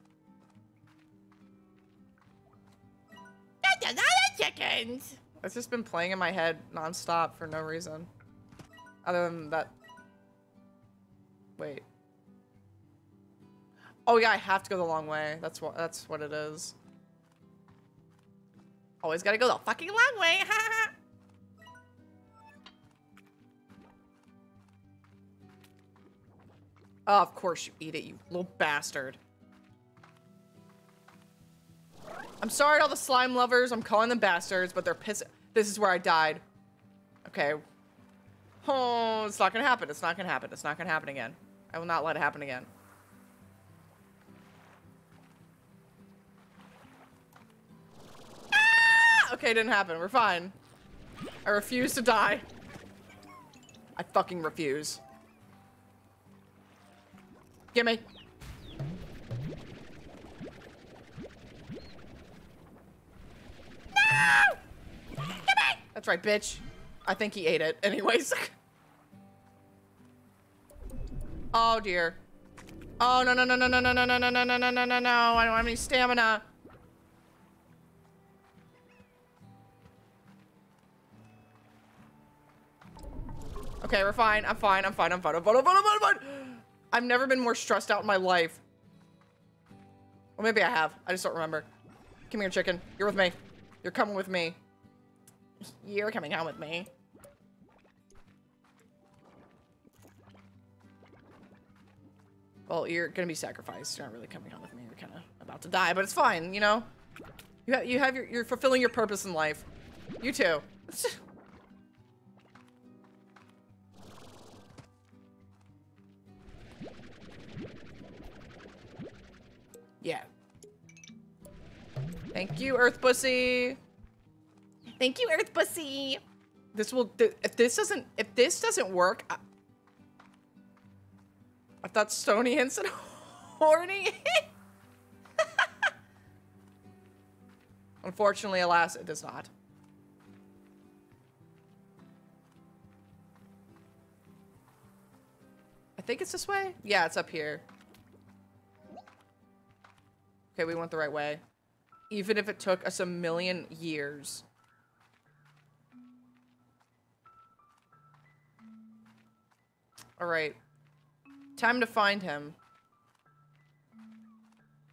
A lot of chickens. It's just been playing in my head nonstop for no reason. Other than that. Wait. Oh yeah, I have to go the long way. That's what that's what it is. Always gotta go the fucking long way. Oh, of course you eat it, you little bastard. I'm sorry all the slime lovers. I'm calling them bastards, but they're pissing. This is where I died. Okay. Oh, it's not gonna happen. It's not gonna happen. It's not gonna happen again. I will not let it happen again. Ah! Okay, it didn't happen. We're fine. I refuse to die. I fucking refuse. Gimme. That's right, bitch. I think he ate it anyways. oh dear. Oh no no no no no no no no no no no no no no no I don't have any stamina. Okay, we're fine. I'm fine. I'm fine. I'm fine. I'm fine. I'm fine. I'm fine. I'm fine. I've never been more stressed out in my life. Well, maybe I have. I just don't remember. Come here, chicken. You're with me. You're coming with me. You're coming home with me. Well, you're gonna be sacrificed. You're not really coming home with me. You're kind of about to die, but it's fine, you know? You, ha you have your- you're fulfilling your purpose in life. You too. yeah. Thank you, Earth Pussy. Thank you, Earth Pussy. This will, th if this doesn't, if this doesn't work, I, I thought Stony Henson horny. Unfortunately, alas, it does not. I think it's this way. Yeah, it's up here. Okay, we went the right way. Even if it took us a million years. All right. Time to find him.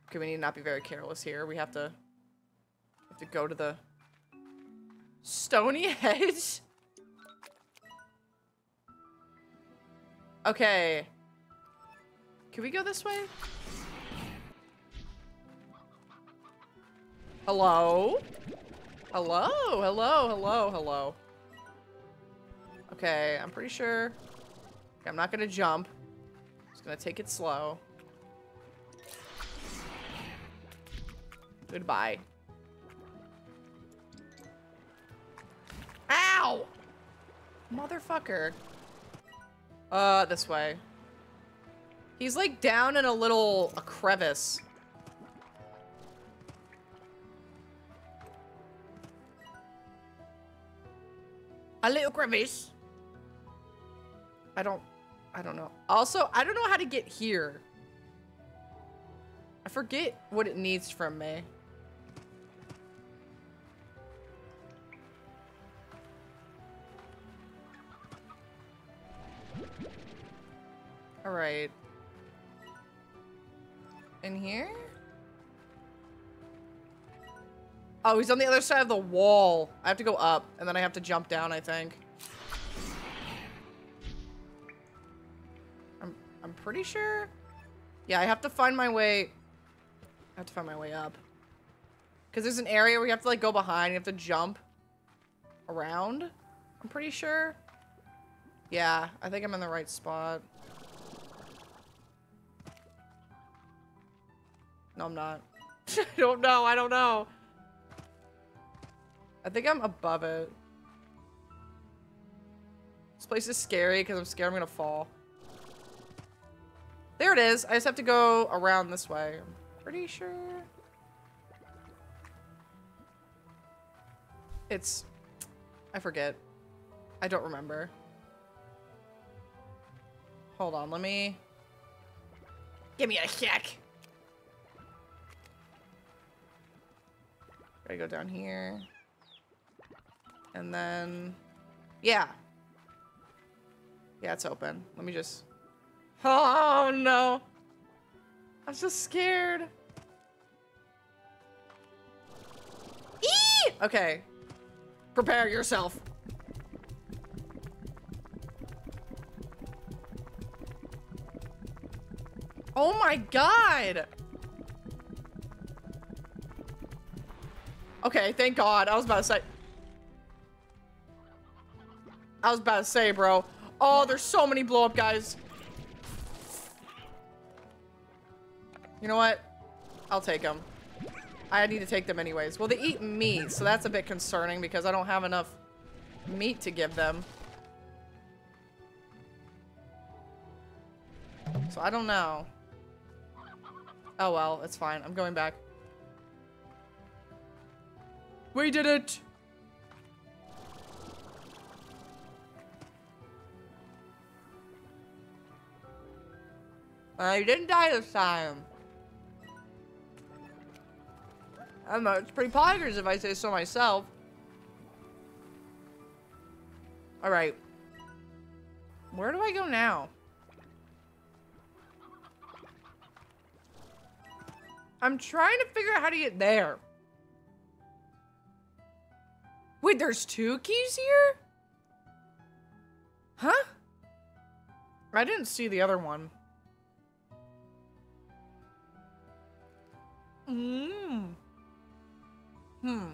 Okay, we need to not be very careless here. We have to have to go to the stony edge. Okay. Can we go this way? Hello? Hello? Hello? Hello? Hello? Okay, I'm pretty sure. I'm not gonna jump. Just gonna take it slow. Goodbye. Ow! Motherfucker. Uh, this way. He's like down in a little a crevice. A little crevice. I don't, I don't know. Also, I don't know how to get here. I forget what it needs from me. All right. In here? Oh, he's on the other side of the wall. I have to go up, and then I have to jump down, I think. I'm, I'm pretty sure. Yeah, I have to find my way. I have to find my way up. Because there's an area where you have to, like, go behind. You have to jump around. I'm pretty sure. Yeah, I think I'm in the right spot. No, I'm not. I don't know. I don't know. I think I'm above it. This place is scary because I'm scared I'm gonna fall. There it is. I just have to go around this way. I'm pretty sure. It's... I forget. I don't remember. Hold on, let me... Give me a check. Gotta go down here. And then... Yeah. Yeah, it's open. Let me just... Oh, no. I'm so scared. Eee! Okay. Prepare yourself. Oh my god! Okay, thank god. I was about to say... I was about to say, bro. Oh, there's so many blow up guys. You know what? I'll take them. I need to take them anyways. Well, they eat meat, so that's a bit concerning because I don't have enough meat to give them. So I don't know. Oh well, it's fine. I'm going back. We did it! You didn't die this time. I don't know, it's pretty poggers if I say so myself. Alright. Where do I go now? I'm trying to figure out how to get there. Wait, there's two keys here? Huh? I didn't see the other one. Mmm. Hmm.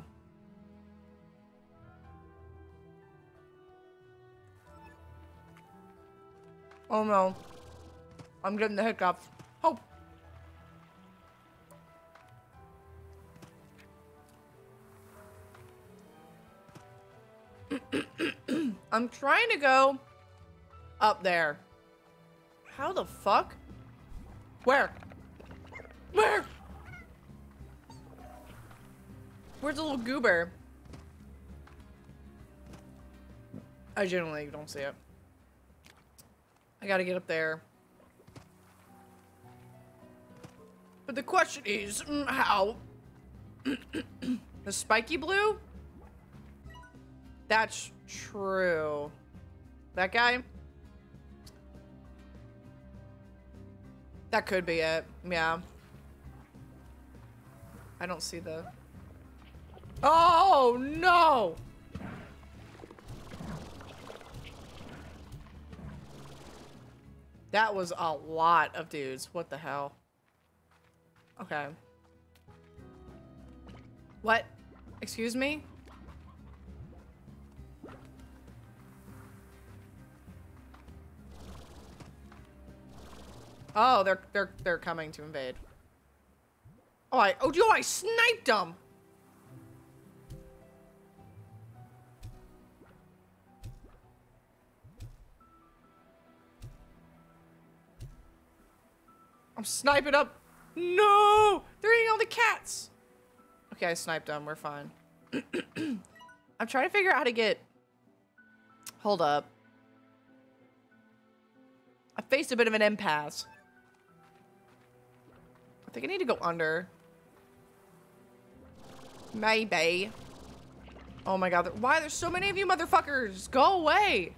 Oh no. I'm getting the hiccups. Oh. I'm trying to go up there. How the fuck? Where? Where? Where's the little goober? I generally don't see it. I gotta get up there. But the question is, mm, how? the spiky blue? That's true. That guy? That could be it. Yeah. I don't see the... Oh, no! That was a lot of dudes. What the hell? Okay. What? Excuse me? Oh, they're they're they're coming to invade. Oh, I oh, yo, I sniped them. I'm sniping up. No! They're eating all the cats. Okay, I sniped them. We're fine. I'm trying to figure out how to get... Hold up. I faced a bit of an impasse. I think I need to go under. Maybe. Oh my god. Why there's so many of you motherfuckers? Go away.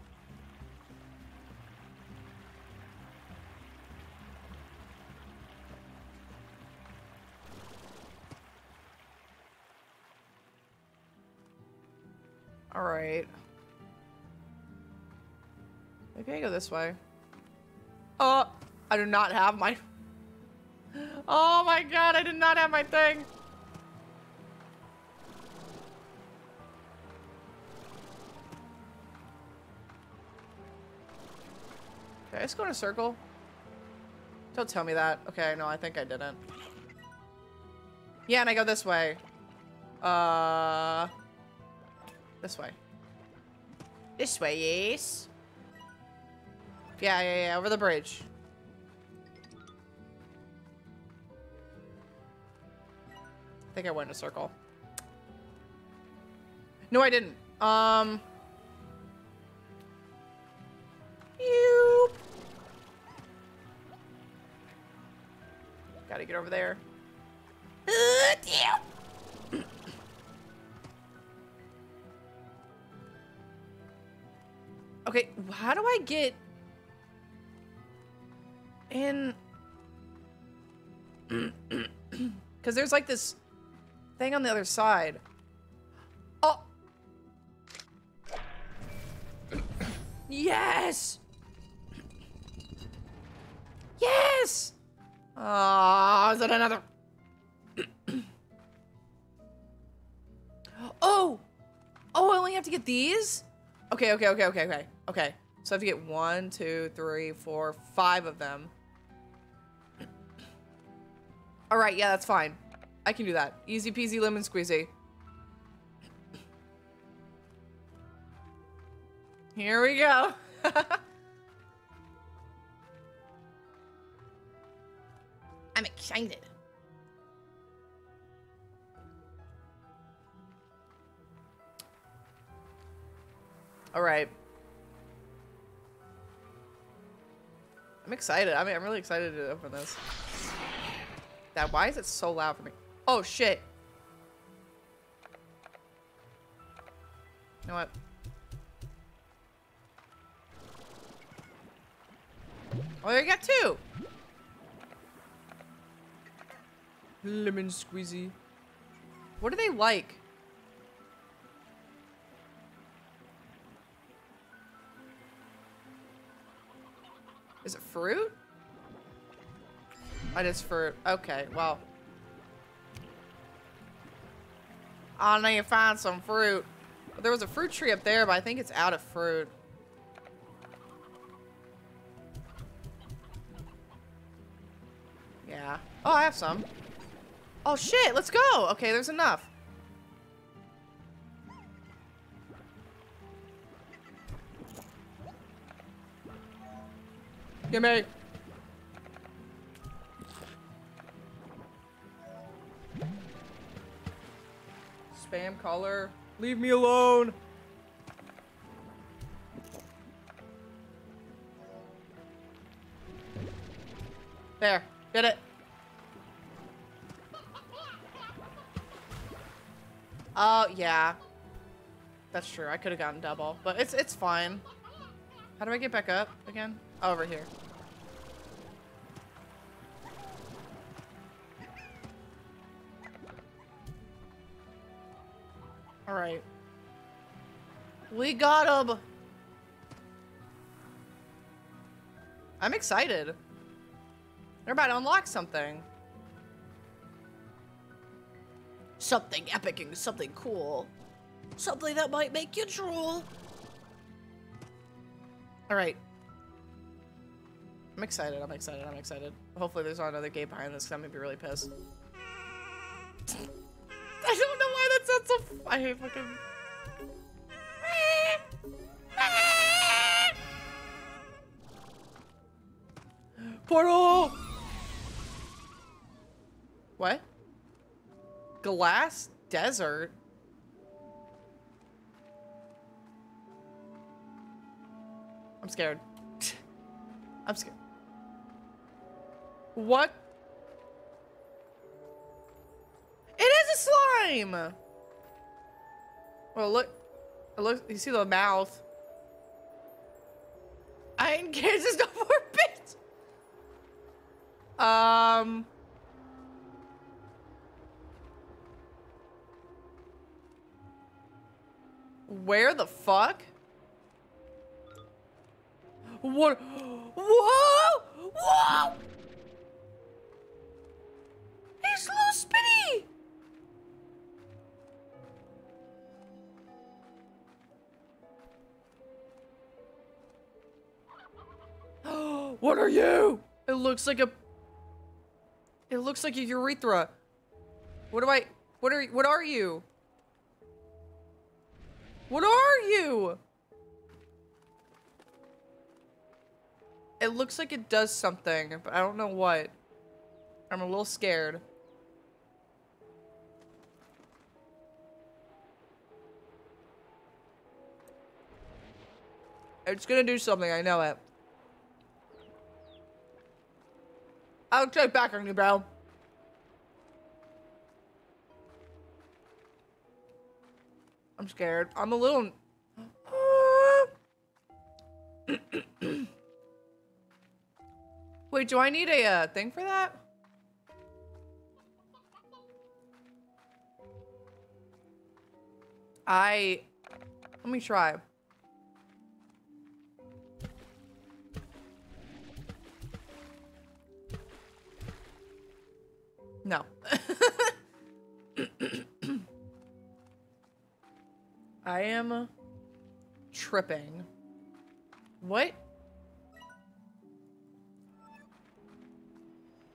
This way. Oh, I do not have my... Oh my god, I did not have my thing. Okay, let's go in a circle. Don't tell me that. Okay, no, I think I didn't. Yeah, and I go this way. Uh... This way. This way, yes. Yeah, yeah, yeah, over the bridge. I think I went in a circle. No, I didn't. Um. You. Gotta get over there. Uh, yeah. Okay, how do I get in? Because there's like this thing on the other side. Oh! Yes! Yes! Oh, is that another? oh! Oh, I only have to get these? Okay, okay, okay, okay, okay. Okay. So I have to get one, two, three, four, five of them. All right, yeah, that's fine. I can do that. Easy peasy lemon squeezy. Here we go. I'm excited. All right. I'm excited. I mean, I'm really excited to open this. Dad, why is it so loud for me? Oh, shit. You know what? Oh, you got two. Lemon squeezy. What do they like? Is it fruit? It is fruit. Okay, well. I need to find some fruit. There was a fruit tree up there, but I think it's out of fruit. Yeah. Oh, I have some. Oh, shit. Let's go. Okay, there's enough. Gimme. Spam caller. Leave me alone. There. Get it. Oh, yeah. That's true. I could have gotten double, but it's it's fine. How do I get back up again? Oh, over here. All right. We got him. I'm excited. They're about to unlock something. Something epic and something cool. Something that might make you drool. All right. I'm excited. I'm excited. I'm excited. Hopefully there's not another gate behind this because I'm to be really pissed. F I hate fucking... Portal! What? Glass desert? I'm scared. I'm scared. What? It is a slime! Well, look. It looks, you see the mouth. I ain't Kansas no more, bitch! Um... Where the fuck? What? Whoa! Whoa! What are you? It looks like a... It looks like a urethra. What do I... What are... What are you? What are you? It looks like it does something, but I don't know what. I'm a little scared. It's gonna do something, I know it. I'll check back on you, bro. I'm scared. I'm a little... Wait, do I need a uh, thing for that? I... Let me try. No. I am tripping. What?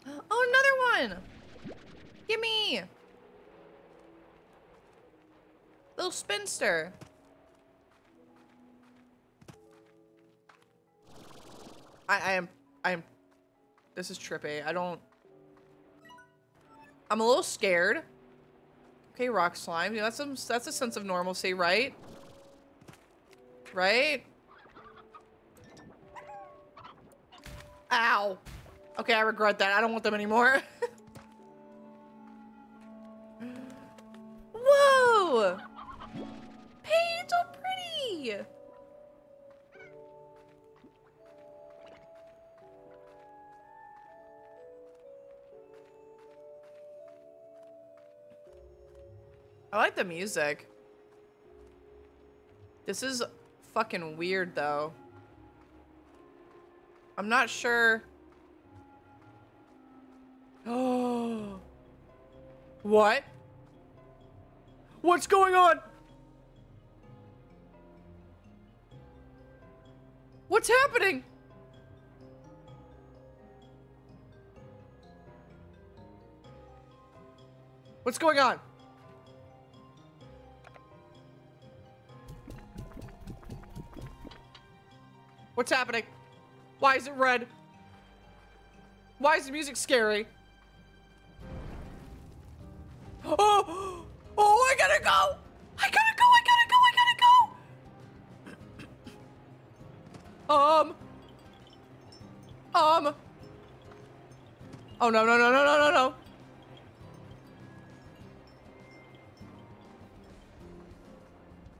Oh, another one! Gimme! Little spinster. I, I am, I am, this is trippy. I don't, I'm a little scared. Okay, rock slime. Yeah, that's some, that's a sense of normalcy, right? Right? Ow. Okay, I regret that. I don't want them anymore. Whoa! Paint so pretty! I like the music. This is fucking weird, though. I'm not sure. Oh. what? What's going on? What's happening? What's going on? What's happening? Why is it red? Why is the music scary? Oh! Oh, I gotta go! I gotta go, I gotta go, I gotta go! Um. Um. Oh, no, no, no, no, no, no, no.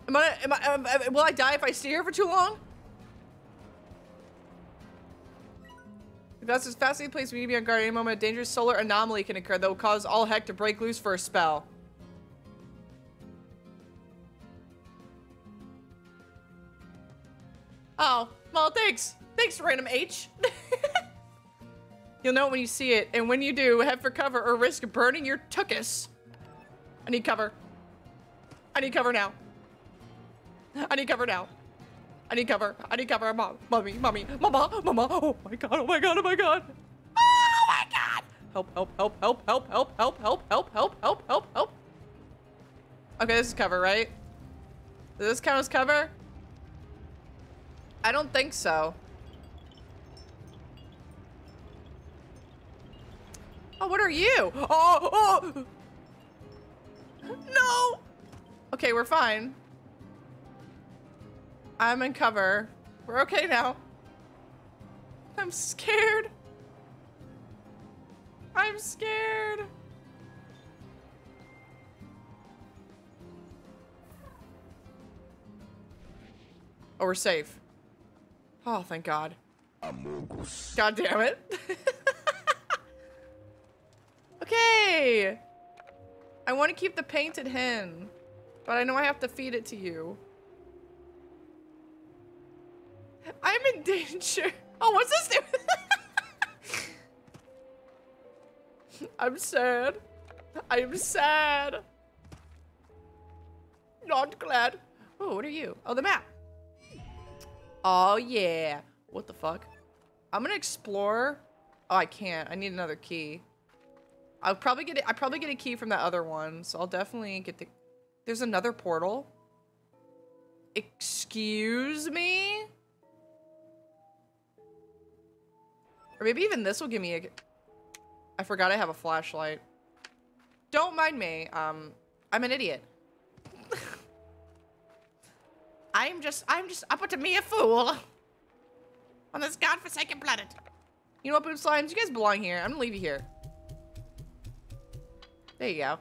Am I, am I, am, will I die if I stay here for too long? If that's as fascinating place, we need to be on guard. At any moment, a dangerous solar anomaly can occur that will cause all heck to break loose for a spell. Oh, well, thanks. Thanks, random H. You'll know it when you see it, and when you do, head for cover or risk burning your tuchus. I need cover. I need cover now. I need cover now. I need cover. I need cover. Mom, mommy, mommy, mama, mama. Oh my god. Oh my god. Oh my god. Oh my god. Help, help, help, help, help, help, help, help, help, help, help, help, help. Okay, this is cover, right? Does this count as cover? I don't think so. Oh, what are you? Oh, oh! No! Okay, we're fine. I'm in cover. We're okay now. I'm scared. I'm scared. Oh, we're safe. Oh, thank God. God damn it. okay. I want to keep the painted hen, but I know I have to feed it to you. I'm in danger. Oh, what's this do? I'm sad. I'm sad. Not glad. Oh, what are you? Oh, the map. Oh, yeah. What the fuck? I'm gonna explore. Oh, I can't. I need another key. I'll probably get it. I probably get a key from that other one, so I'll definitely get the. There's another portal. Excuse me. Or maybe even this will give me a. I forgot I have a flashlight. Don't mind me. Um, I'm an idiot. I'm just, I'm just up to me a fool. On this godforsaken planet. You know what, Boom Slimes? You guys belong here. I'm gonna leave you here. There you go.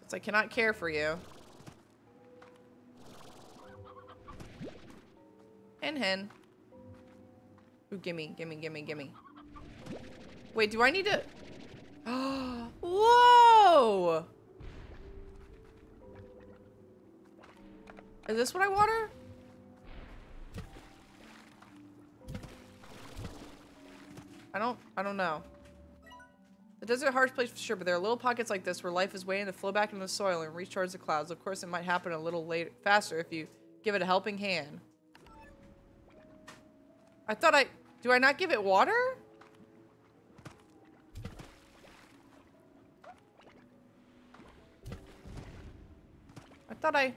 Since I cannot care for you. Hen hen. Ooh, gimme, gimme, gimme, gimme. Wait, do I need to... Whoa! Is this what I water? I don't, I don't know. The desert a harsh place for sure, but there are little pockets like this where life is waiting to flow back into the soil and reach towards the clouds. Of course, it might happen a little later, faster if you Give it a helping hand. I thought I... Do I not give it water? I thought I... I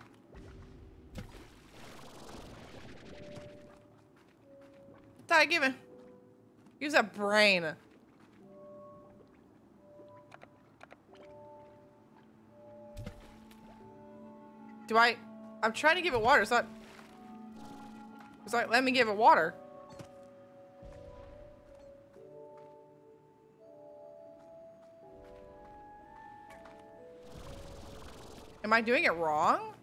thought I give it... Use that brain. Do I... I'm trying to give it water. It's not... It's like, let me give it water. Am I doing it wrong?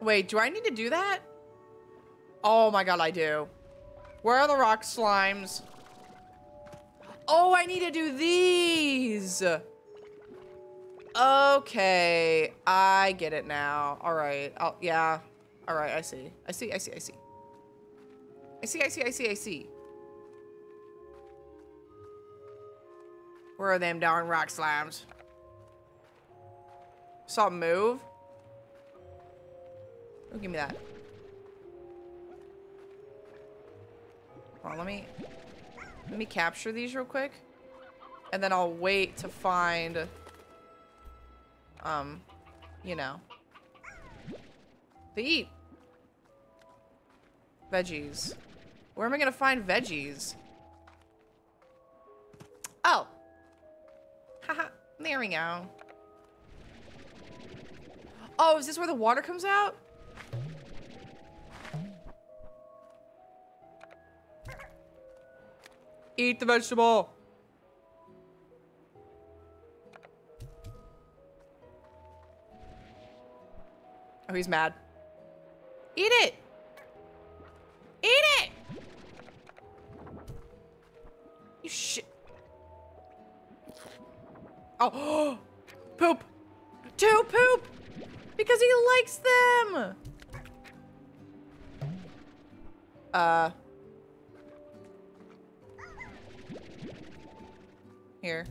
Wait, do I need to do that? Oh my god, I do. Where are the rock slimes? Oh, I need to do these. Okay, I get it now. All right. Oh, yeah. All right, I see. I see, I see, I see. I see, I see, I see, I see. Where are them darn rock slimes? Saw move. Oh, give me that. On, let me let me capture these real quick. And then I'll wait to find um you know. They eat veggies. Where am I gonna find veggies? Oh. Haha, there we go. Oh, is this where the water comes out? Eat the vegetable. Oh, he's mad. Eat it. Eat it. You shit. Oh, poop. Two poop. Because he likes them. Uh. Here.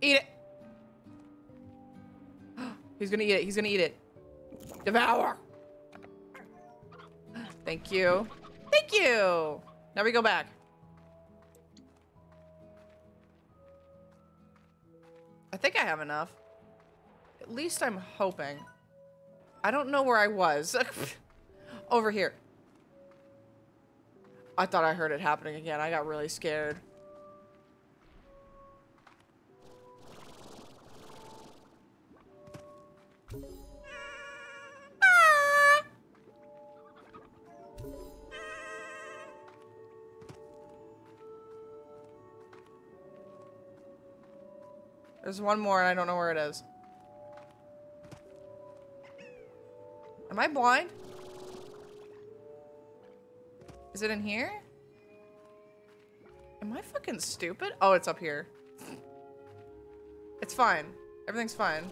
Eat it. He's gonna eat it. He's gonna eat it. Devour. Thank you. Thank you. Now we go back. I think I have enough. At least I'm hoping. I don't know where I was. Over here. I thought I heard it happening again. I got really scared. There's one more and I don't know where it is. Am I blind? Is it in here? Am I fucking stupid? Oh, it's up here. It's fine. Everything's fine.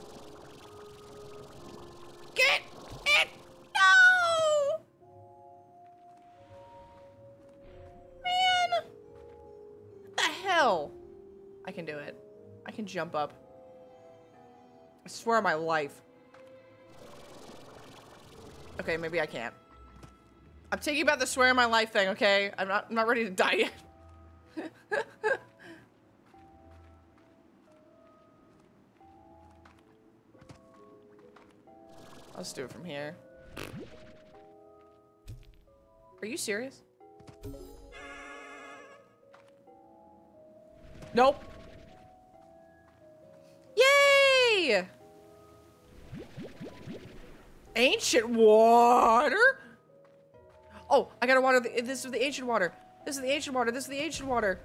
Get it! No! Man! What the hell? I can do it. Can jump up. I swear on my life. Okay, maybe I can't. I'm taking about the swear on my life thing, okay? I'm not, I'm not ready to die yet. Let's do it from here. Are you serious? Nope. Ancient water? Oh, I gotta water the, this is the ancient water. This is the ancient water. This is the ancient water.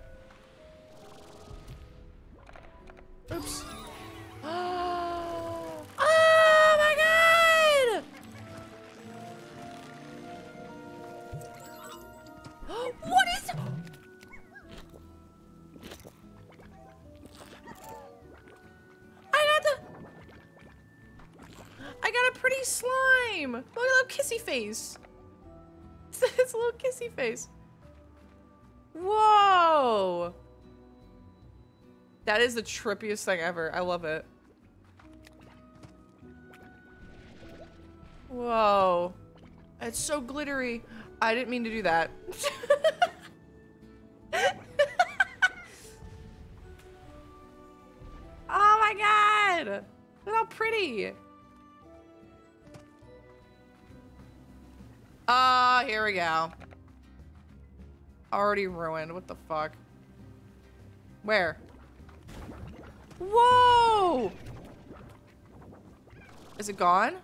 Is the trippiest thing ever. I love it. Whoa. It's so glittery. I didn't mean to do that. oh my god! Look how pretty. Ah, uh, here we go. Already ruined. What the fuck? Where? Whoa! Is it gone?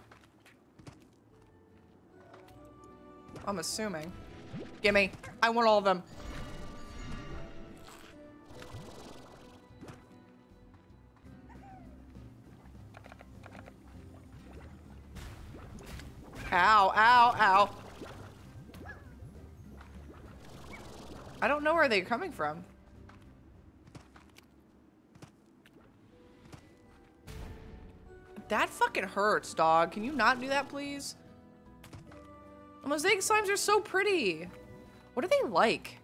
I'm assuming. Gimme. I want all of them. Ow, ow, ow. I don't know where they're coming from. That fucking hurts, dog. Can you not do that, please? The mosaic slimes are so pretty. What are they like?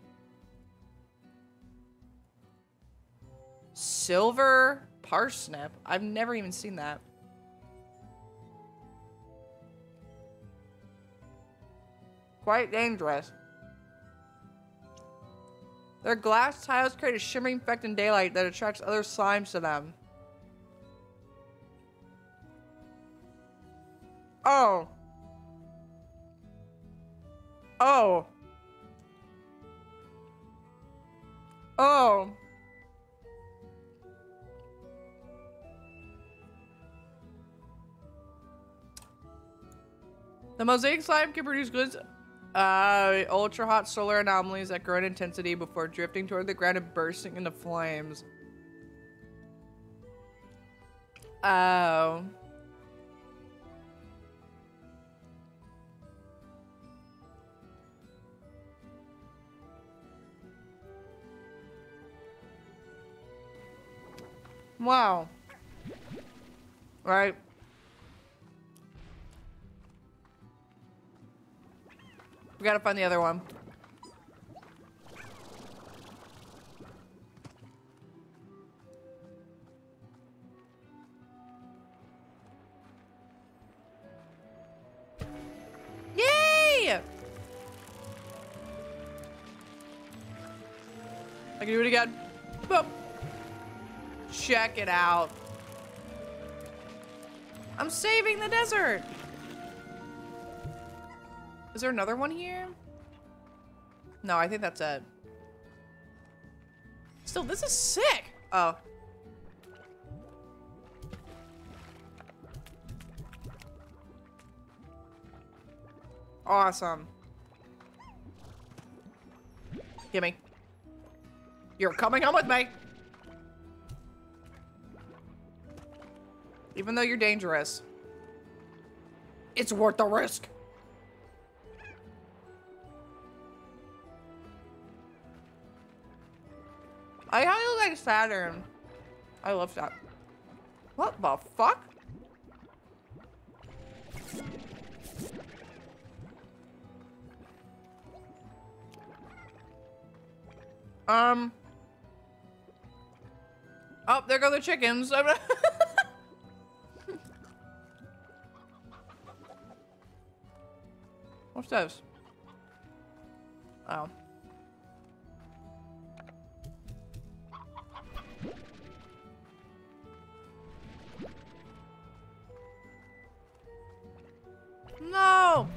Silver parsnip. I've never even seen that. Quite dangerous. Their glass tiles create a shimmering effect in daylight that attracts other slimes to them. Oh. Oh. Oh. The mosaic slime can produce goods, uh, ultra hot solar anomalies that grow in intensity before drifting toward the ground and bursting into flames. Oh. Wow. Right. We gotta find the other one. Yay! I can do it again. Boom. Check it out. I'm saving the desert. Is there another one here? No, I think that's it. Still, this is sick. Oh. Awesome. Gimme. You're coming home with me. Even though you're dangerous. It's worth the risk. I of like Saturn. I love that. What the fuck? Um. Oh, there go the chickens. What's this? Oh. No!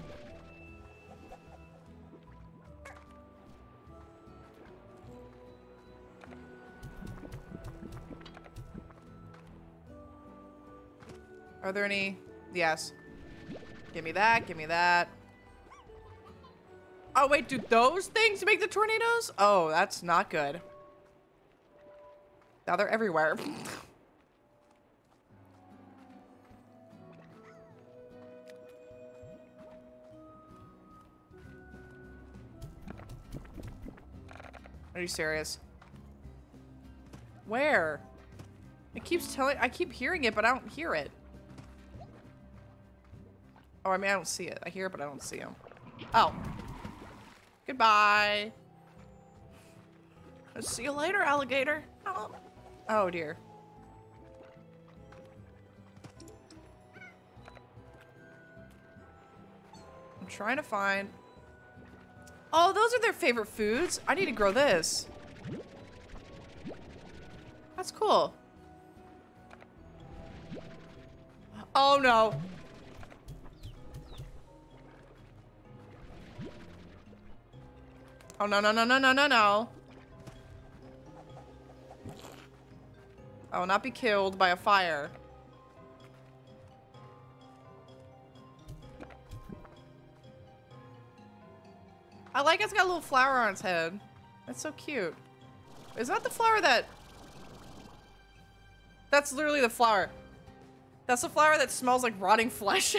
Are there any? Yes. Give me that, give me that. Oh, wait, do those things make the tornadoes? Oh, that's not good. Now they're everywhere. Are you serious? Where? It keeps telling- I keep hearing it, but I don't hear it. Oh, I mean, I don't see it. I hear it, but I don't see him. Oh. Goodbye. I'll see you later, alligator. Oh. Oh dear. I'm trying to find... Oh, those are their favorite foods? I need to grow this. That's cool. Oh no. Oh no no no no no no no. I will not be killed by a fire. I like it's got a little flower on its head. That's so cute. Is that the flower that... That's literally the flower. That's the flower that smells like rotting flesh.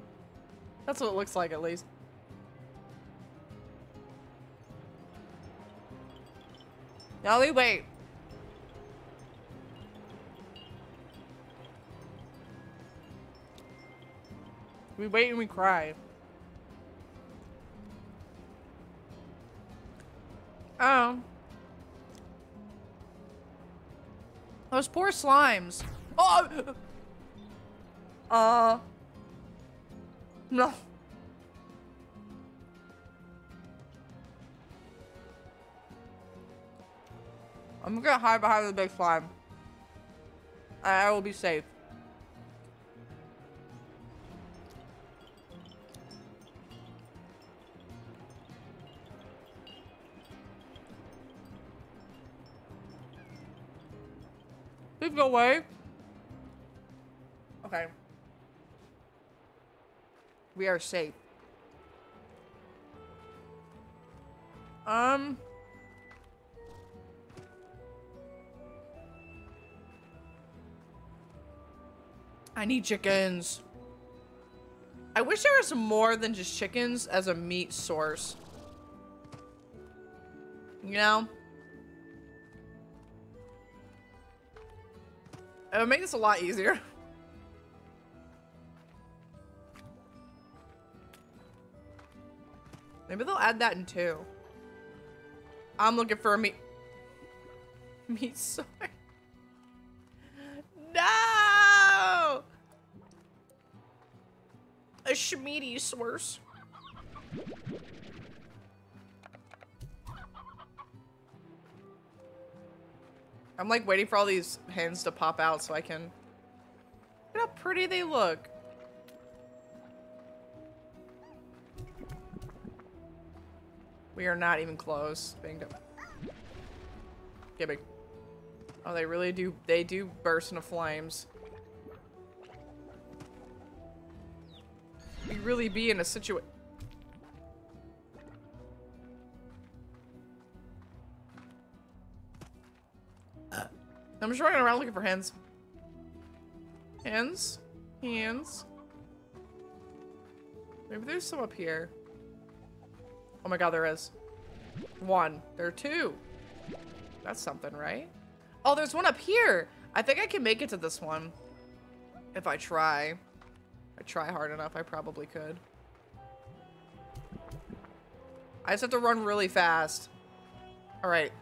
That's what it looks like, at least. Now we wait. We wait and we cry. Oh. Those poor slimes. Oh! Uh. No. I'm gonna hide behind the big slime. I will be safe. Please go away. Okay. We are safe. Um. I need chickens. I wish there was more than just chickens as a meat source. You know? It would make this a lot easier. Maybe they'll add that in two. I'm looking for a meat. Meat source. No! A schmeaty source. I'm like waiting for all these hens to pop out so I can... Look how pretty they look. We are not even close. Bingo. Gibby. Oh, they really do. They do burst into flames. We really be in a situation. I'm just running around looking for hens. Hens? Hens? Maybe there's some up here. Oh my god, there is. One. There are two. That's something, right? Oh, there's one up here. I think I can make it to this one. If I try. I try hard enough, I probably could. I just have to run really fast. Alright.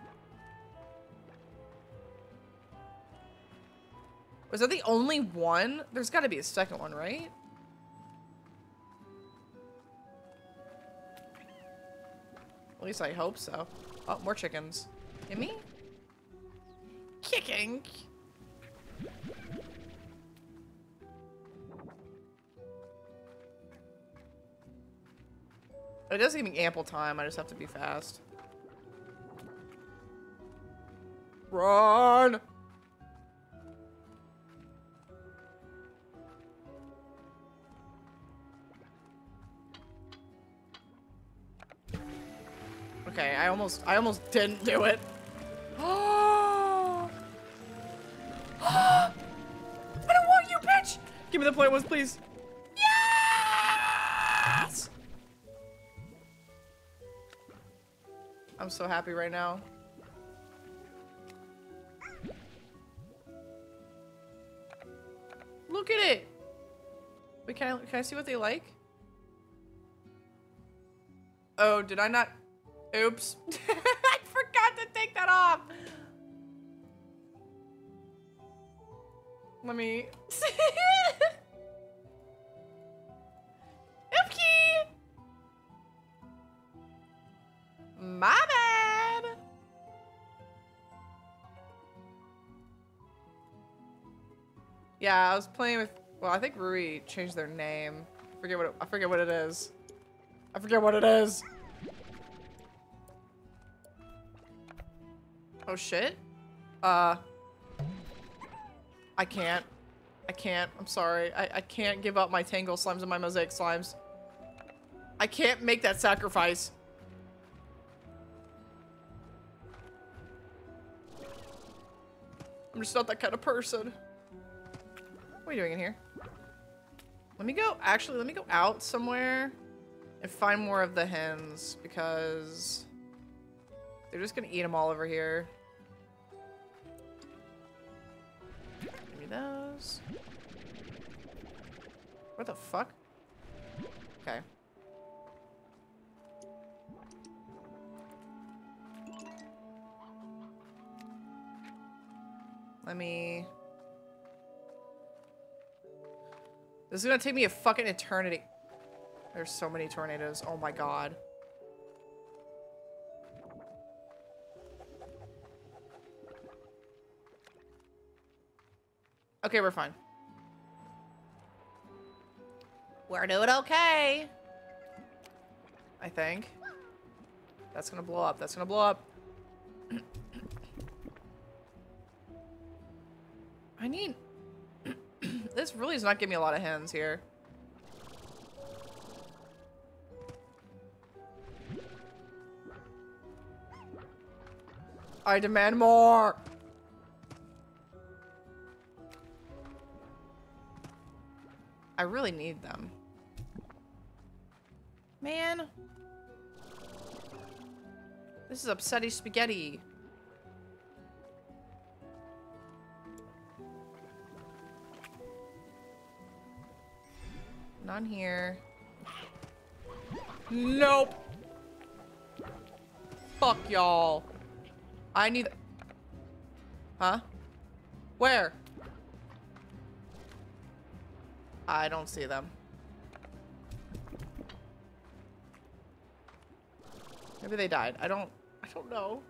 Was that the only one? There's got to be a second one, right? At least I hope so. Oh, more chickens. Gimme? Kicking. It does give me ample time. I just have to be fast. Run! Okay, I almost I almost didn't do it. I don't want you, bitch! Give me the point ones, please. I'm so happy right now. Look at it! Wait, can I, can I see what they like? Oh, did I not? Oops. I forgot to take that off. Let me. Yeah, I was playing with. Well, I think Rui changed their name. I forget what it, I forget what it is. I forget what it is. Oh shit. Uh. I can't. I can't. I'm sorry. I, I can't give up my Tangle Slimes and my Mosaic Slimes. I can't make that sacrifice. I'm just not that kind of person. Are you doing in here? Let me go, actually, let me go out somewhere and find more of the hens because they're just gonna eat them all over here. Give me those. What the fuck? Okay. Let me... This is gonna take me a fucking eternity. There's so many tornadoes. Oh my god. Okay, we're fine. We're doing okay. I think. That's gonna blow up. That's gonna blow up. I need... this really is not giving me a lot of hands here. I demand more! I really need them. Man. This is upsetty spaghetti. None here. Nope. Fuck y'all. I need... Huh? Where? I don't see them. Maybe they died. I don't... I don't know.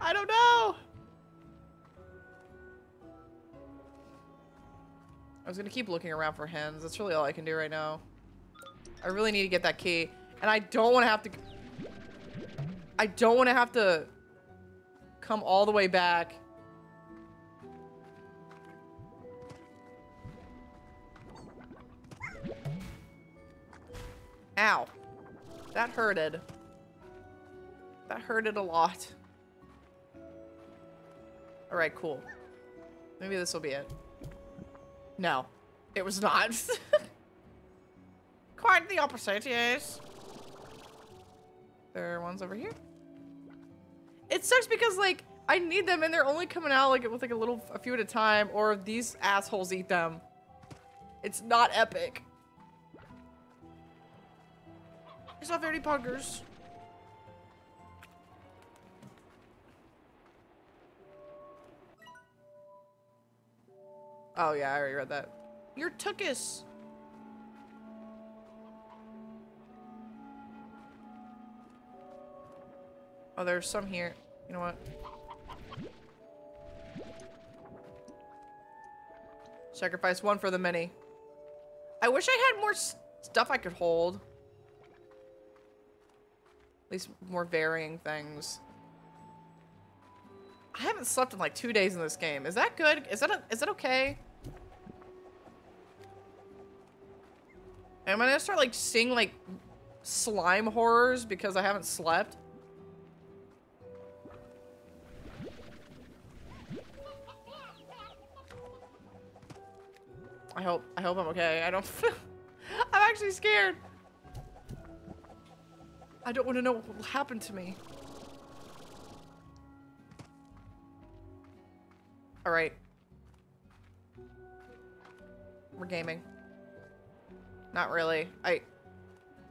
I don't know! I was gonna keep looking around for hens. That's really all I can do right now. I really need to get that key. And I don't want to have to... I don't want to have to come all the way back. Ow. That hurted. That hurted a lot. Alright, cool. Maybe this will be it. No, it was not. Quite the opposite, yes. There are ones over here. It sucks because like I need them and they're only coming out like with like a little a few at a time or these assholes eat them. It's not epic. It's not very poggers. Oh yeah, I already read that. You're Tookus. Oh, there's some here. You know what? Sacrifice one for the many. I wish I had more stuff I could hold. At least more varying things. I haven't slept in like two days in this game. Is that good? Is that a, is that okay? Am I gonna start like seeing like slime horrors because I haven't slept? I hope I hope I'm okay. I don't I'm actually scared. I don't want to know what will happen to me. All right. We're gaming. Not really. I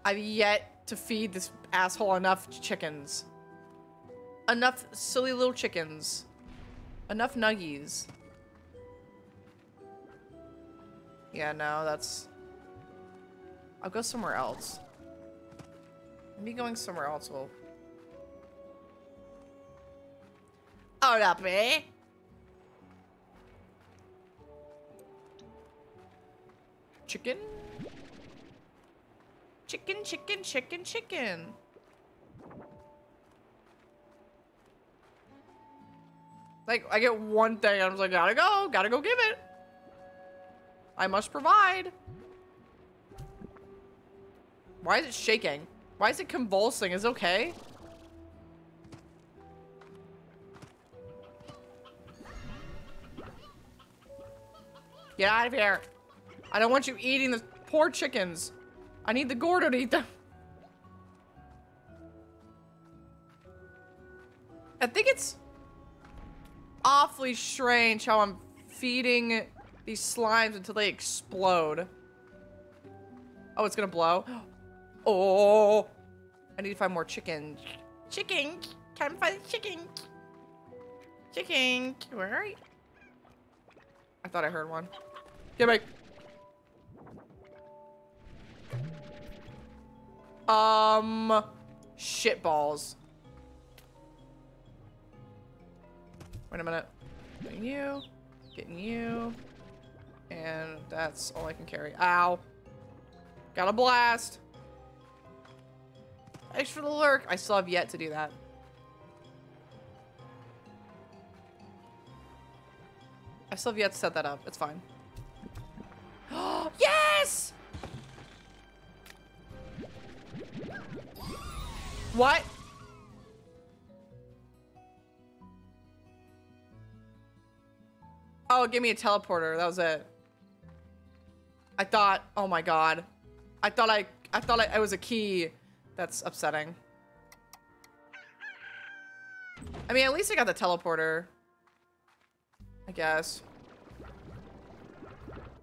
I've yet to feed this asshole enough chickens. Enough silly little chickens. Enough nuggies. Yeah, no, that's... I'll go somewhere else. Me going somewhere else will... Hold up, eh? Chicken? Chicken, chicken, chicken, chicken. Like, I get one thing, I'm just like, gotta go, gotta go give it. I must provide. Why is it shaking? Why is it convulsing? Is it okay? Get out of here. I don't want you eating the poor chickens. I need the Gordo to eat them. I think it's awfully strange how I'm feeding these slimes until they explode. Oh, it's gonna blow. Oh, I need to find more chicken. Chicken. Time to find chicken. Chicken. Where are you? I thought I heard one. Get back. Um, shit balls. Wait a minute. Getting you, getting you, and that's all I can carry. Ow. Got a blast. Thanks for the lurk. I still have yet to do that. I still have yet to set that up. It's fine. yes! What? Oh, give me a teleporter. That was it. I thought, oh my god. I thought I, I thought I, was a key. That's upsetting. I mean, at least I got the teleporter. I guess.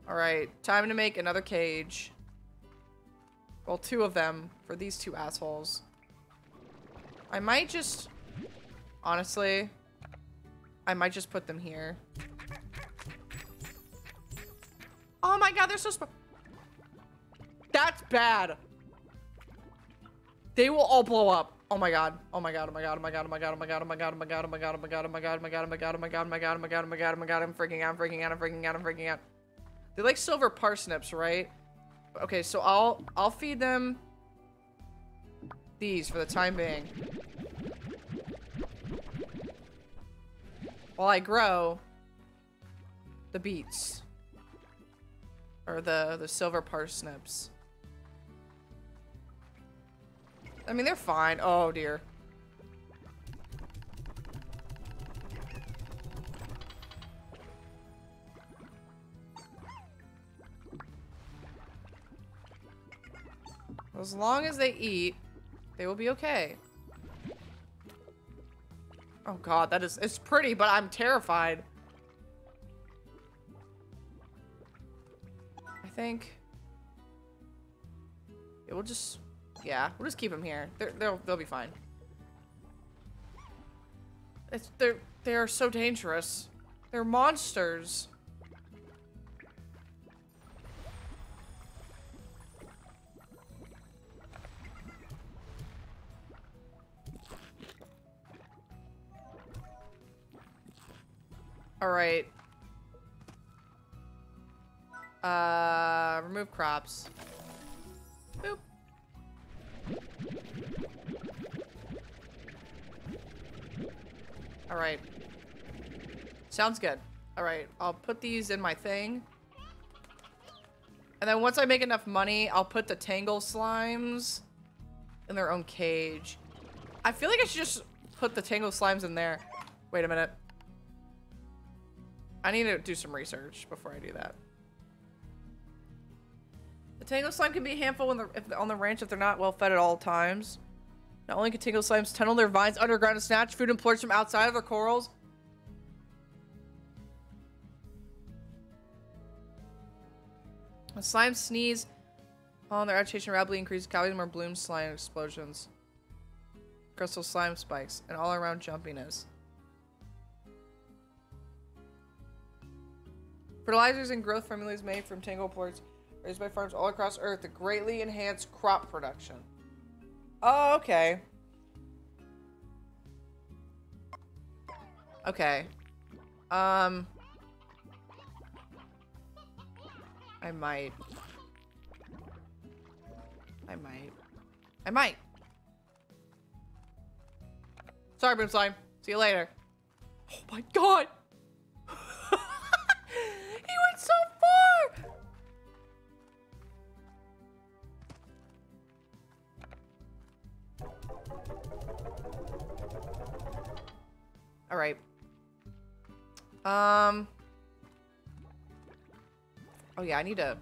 Alright, time to make another cage. Well, two of them for these two assholes. I might just... Honestly, I might just put them here. Oh my god, they're so smart. That's bad. They will all blow up. Oh my god. Oh my god. Oh my god. Oh my god. Oh my god. Oh my god. Oh my god. Oh my god. Oh my god. Oh my god. Oh my god. Oh my god. Oh my god. Oh my god. Oh my god. Oh my god. Oh my god. Oh my god. I'm freaking out. I'm freaking out. I'm freaking out. I'm freaking out. They like silver parsnips, right? Okay, so I'll I'll feed them these for the time being. While I grow the beets. Or the, the silver parsnips. I mean, they're fine. Oh, dear. As long as they eat, they will be okay. Oh god, that is- it's pretty, but I'm terrified. I think... It will just... Yeah, we'll just keep them here. They're, they'll, they'll be fine. It's, they're, they are so dangerous. They're monsters. All right. Uh, remove crops. Boop. All right. Sounds good. All right, I'll put these in my thing. And then once I make enough money, I'll put the Tangle Slimes in their own cage. I feel like I should just put the Tangle Slimes in there. Wait a minute. I need to do some research before I do that. The Tangle Slime can be a handful the, if, on the ranch if they're not well fed at all times. Not only can Tangle Slimes tunnel their vines underground and snatch food and plorts from outside of their corrals. When slimes sneeze, while their agitation rapidly increases, causing more boom slime explosions. Crystal slime spikes, and all around jumpiness. Fertilizers and growth formulas made from tangle plorts raised by farms all across Earth to greatly enhance crop production. Oh, okay. Okay. Um. I might. I might. I might. Sorry, Boom Slime. See you later. Oh my god! He went so far! Alright. Um. Oh yeah, I need to...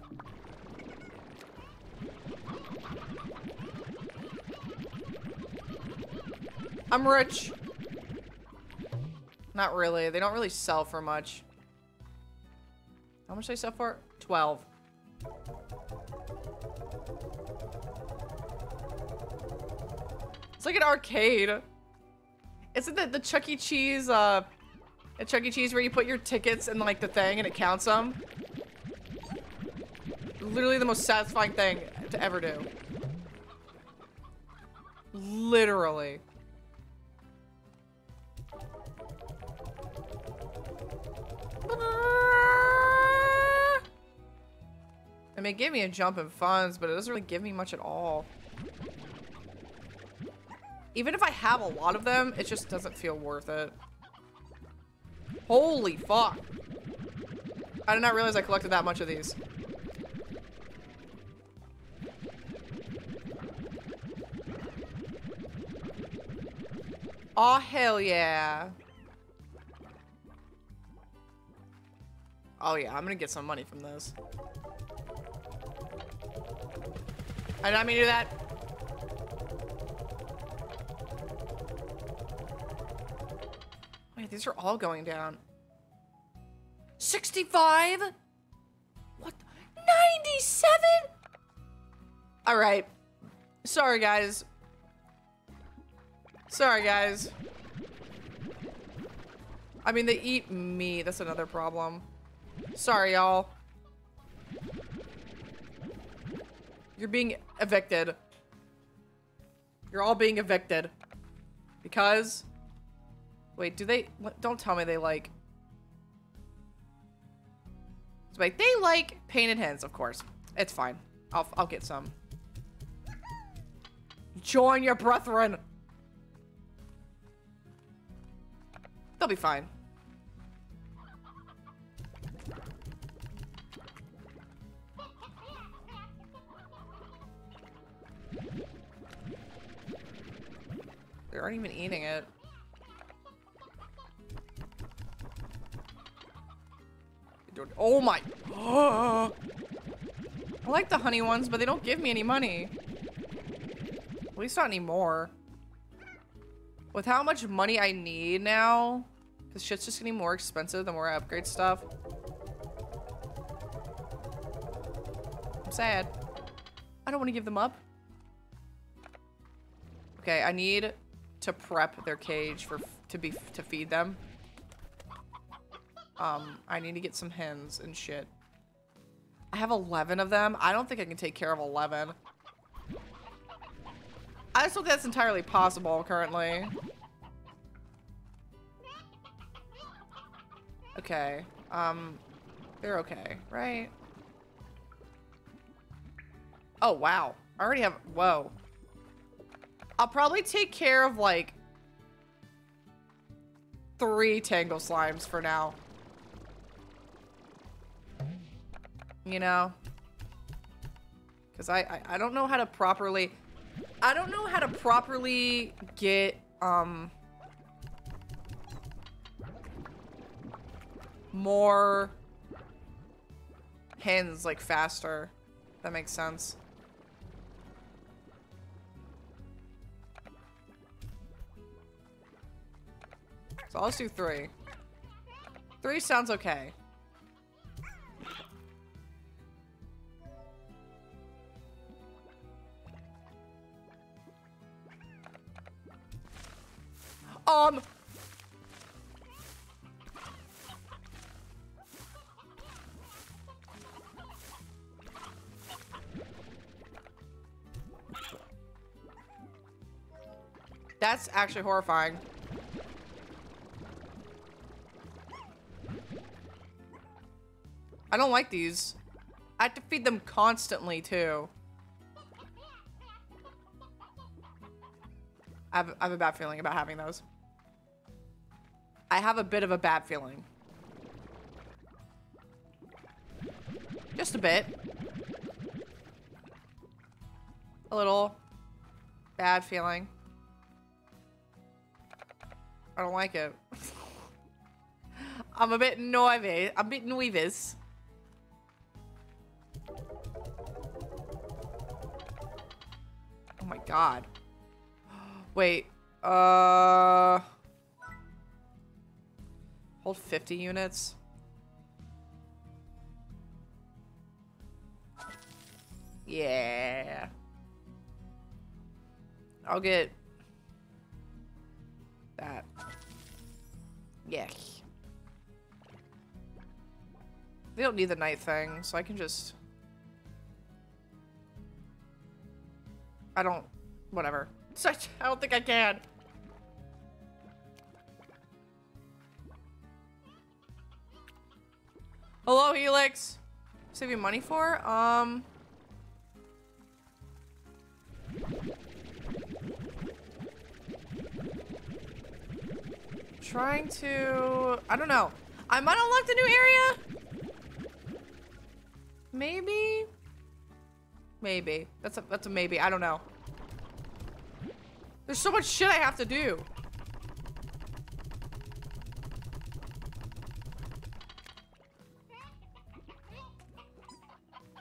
I'm rich. Not really. They don't really sell for much. How much do they sell for? 12. It's like an arcade. Isn't it the Chuck E. Cheese, uh, at Chuck E. Cheese where you put your tickets in like the thing and it counts them? Literally the most satisfying thing to ever do. Literally. I mean, it gave me a jump in funds, but it doesn't really give me much at all. Even if I have a lot of them, it just doesn't feel worth it. Holy fuck. I did not realize I collected that much of these. Oh hell yeah. Oh yeah, I'm gonna get some money from this. I did not mean to do that. Wait, these are all going down. 65? What? 97? All right. Sorry, guys. Sorry, guys. I mean, they eat me. That's another problem. Sorry, y'all. You're being evicted. You're all being evicted. Because... Wait, do they... Don't tell me they like... Wait, they like painted hens, of course. It's fine. I'll, I'll get some. Join your brethren! They'll be fine. They aren't even eating it. Oh my! I like the honey ones, but they don't give me any money. At least not anymore. With how much money I need now, because shit's just getting more expensive the more I upgrade stuff. I'm sad. I don't want to give them up. Okay, I need to prep their cage for to be to feed them. Um, I need to get some hens and shit. I have 11 of them. I don't think I can take care of 11. I just don't think that's entirely possible currently. Okay. Um, they're okay, right? Oh, wow. I already have, whoa. I'll probably take care of like three Tangle Slimes for now. You know? Because I, I, I don't know how to properly... I don't know how to properly get, um... More hens, like, faster. That makes sense. So I'll just do three. Three sounds okay. Um. That's actually horrifying. I don't like these. I have to feed them constantly, too. I have, I have a bad feeling about having those. I have a bit of a bad feeling. Just a bit. A little bad feeling. I don't like it. I'm a bit nervous. I'm a bit nervous. God. Wait. Uh. Hold 50 units. Yeah. I'll get that. Yeah. They don't need the night thing, so I can just... I don't... Whatever. Such, I don't think I can. Hello, Helix. Save Saving money for? Um... Trying to... I don't know. I might unlock the new area? Maybe? Maybe. That's a, that's a maybe. I don't know. There's so much shit I have to do.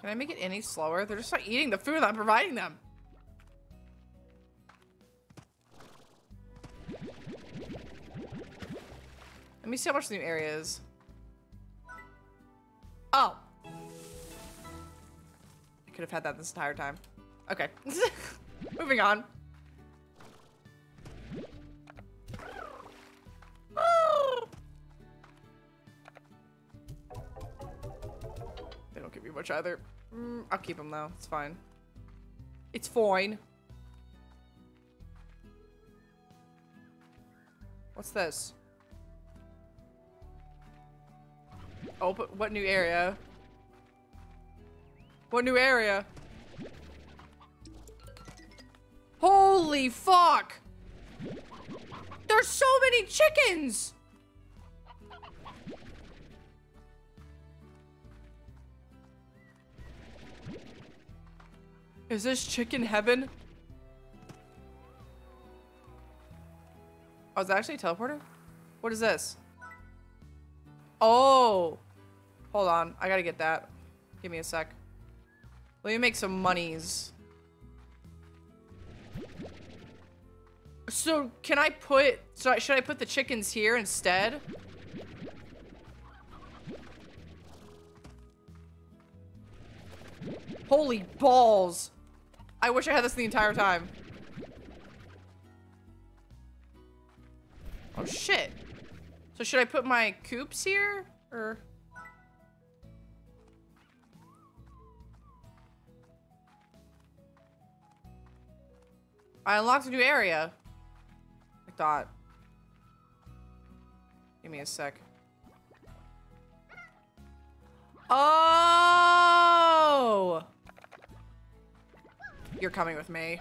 Can I make it any slower? They're just not eating the food I'm providing them. Let me see how much the new area is. Oh. I could have had that this entire time. Okay. Moving on. Much either. Mm, I'll keep them though. It's fine. It's fine. What's this? Oh, but what new area? What new area? Holy fuck! There's so many chickens! Is this chicken heaven? Oh, is that actually a teleporter? What is this? Oh! Hold on, I gotta get that. Give me a sec. Let me make some monies. So, can I put... So, should I put the chickens here instead? Holy balls! I wish I had this the entire time. Oh, shit. So should I put my coops here? Or... I unlocked a new area. I thought. Give me a sec. Oh! You're coming with me.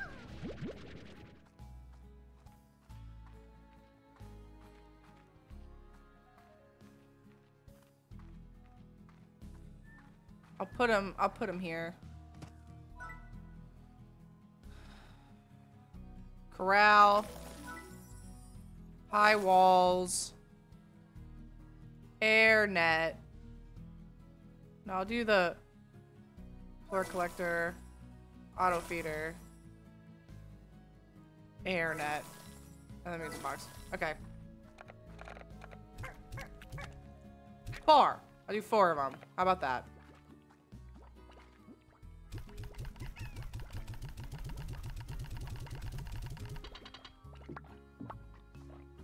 I'll put him, I'll put him here. Corral. High walls. Air net. No, I'll do the floor collector. Auto feeder. Air net. And then music box. Okay. Four. I'll do four of them. How about that?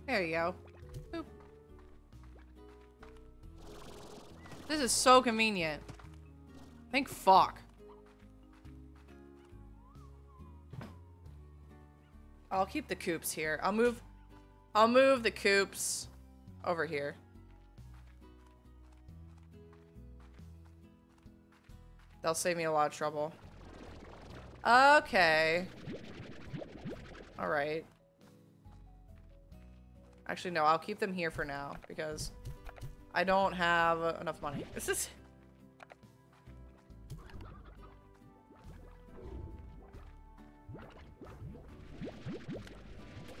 There you go. Boop. This is so convenient. Thank fuck. I'll keep the coops here. I'll move I'll move the coops over here. They'll save me a lot of trouble. Okay. Alright. Actually, no, I'll keep them here for now because I don't have enough money. This is...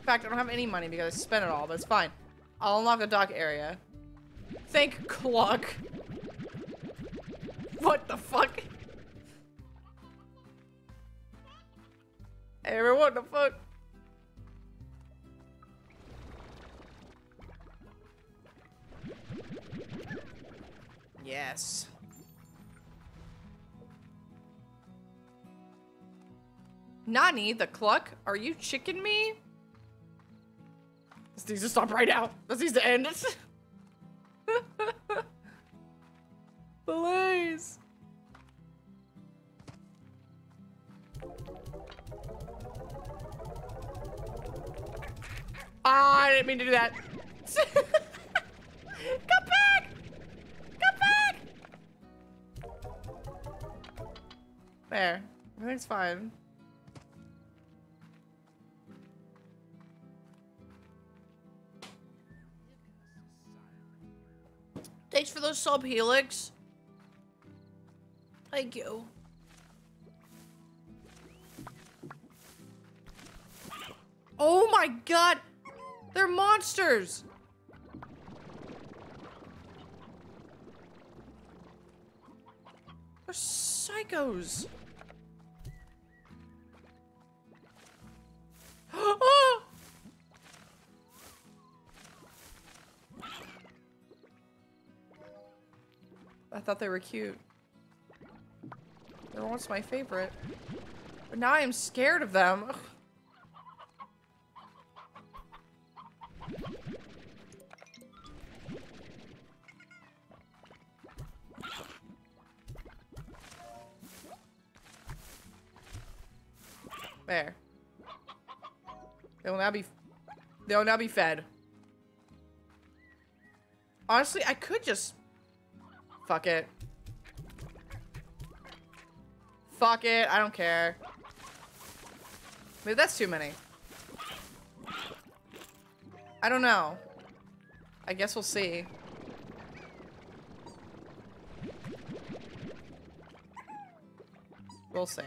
fact, I don't have any money because I spent it all, but it's fine. I'll unlock the dock area. Thank Cluck. What the fuck? Hey, everyone, what the fuck? Yes. Nani, the cluck? Are you chicken me? This needs to stop right now. This needs to end. Please. Ah, I didn't mean to do that. Come back! Come back! There. Everything's fine. Thanks for those sub helix. Thank you. Oh my god! They're monsters! They're psychos! oh! I thought they were cute. They were once my favorite. But now I am scared of them. Ugh. There. They will now be they will now be fed. Honestly, I could just fuck it. Fuck it, I don't care. Maybe that's too many. I don't know. I guess we'll see. We'll see.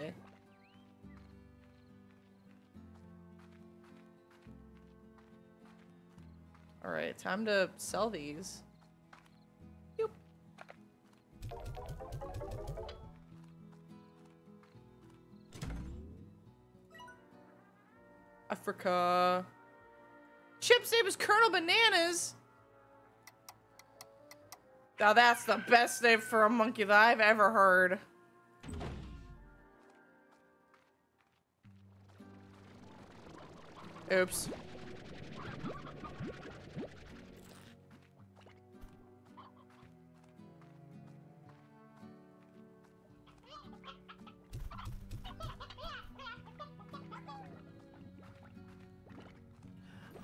Alright, time to sell these. Africa. Chip's name is Colonel Bananas. Now that's the best name for a monkey that I've ever heard. Oops.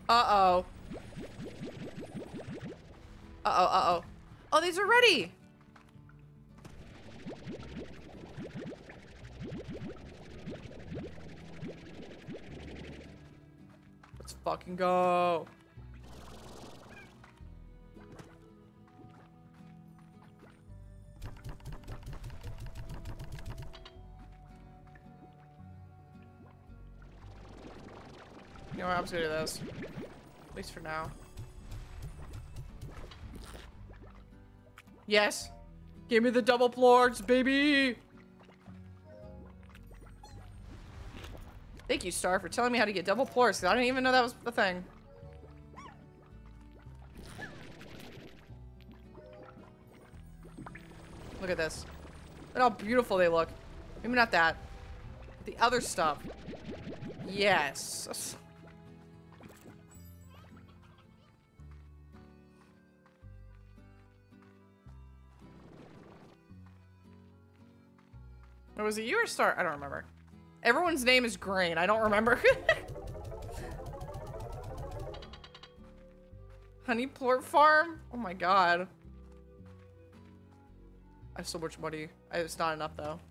Uh-oh. Uh-oh, uh-oh. Oh, these are ready! Let's fucking go. I'm just gonna do this. At least for now. Yes. Give me the double plorts, baby. Thank you, Star, for telling me how to get double plorts, because I didn't even know that was the thing. Look at this. Look how beautiful they look. Maybe not that. The other stuff. Yes. Oh, was it you or Star? I don't remember. Everyone's name is Grain. I don't remember. Honey Plort Farm? Oh my god. I have so much money. It's not enough though.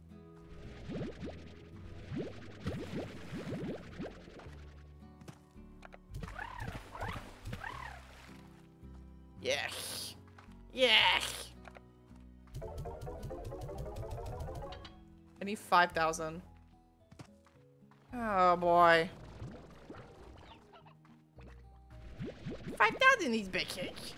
Yes. Yeah. I need 5,000. Oh boy. 5,000 these big cakes.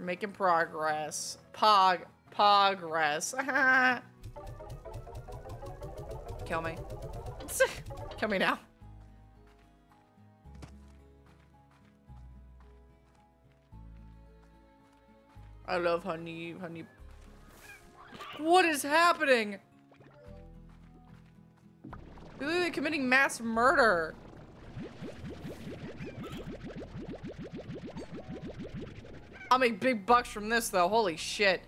We're making progress. Pog. Progress. Kill me. Kill me now. I love honey, honey. What is happening? They're committing mass murder. I'll make big bucks from this though, holy shit.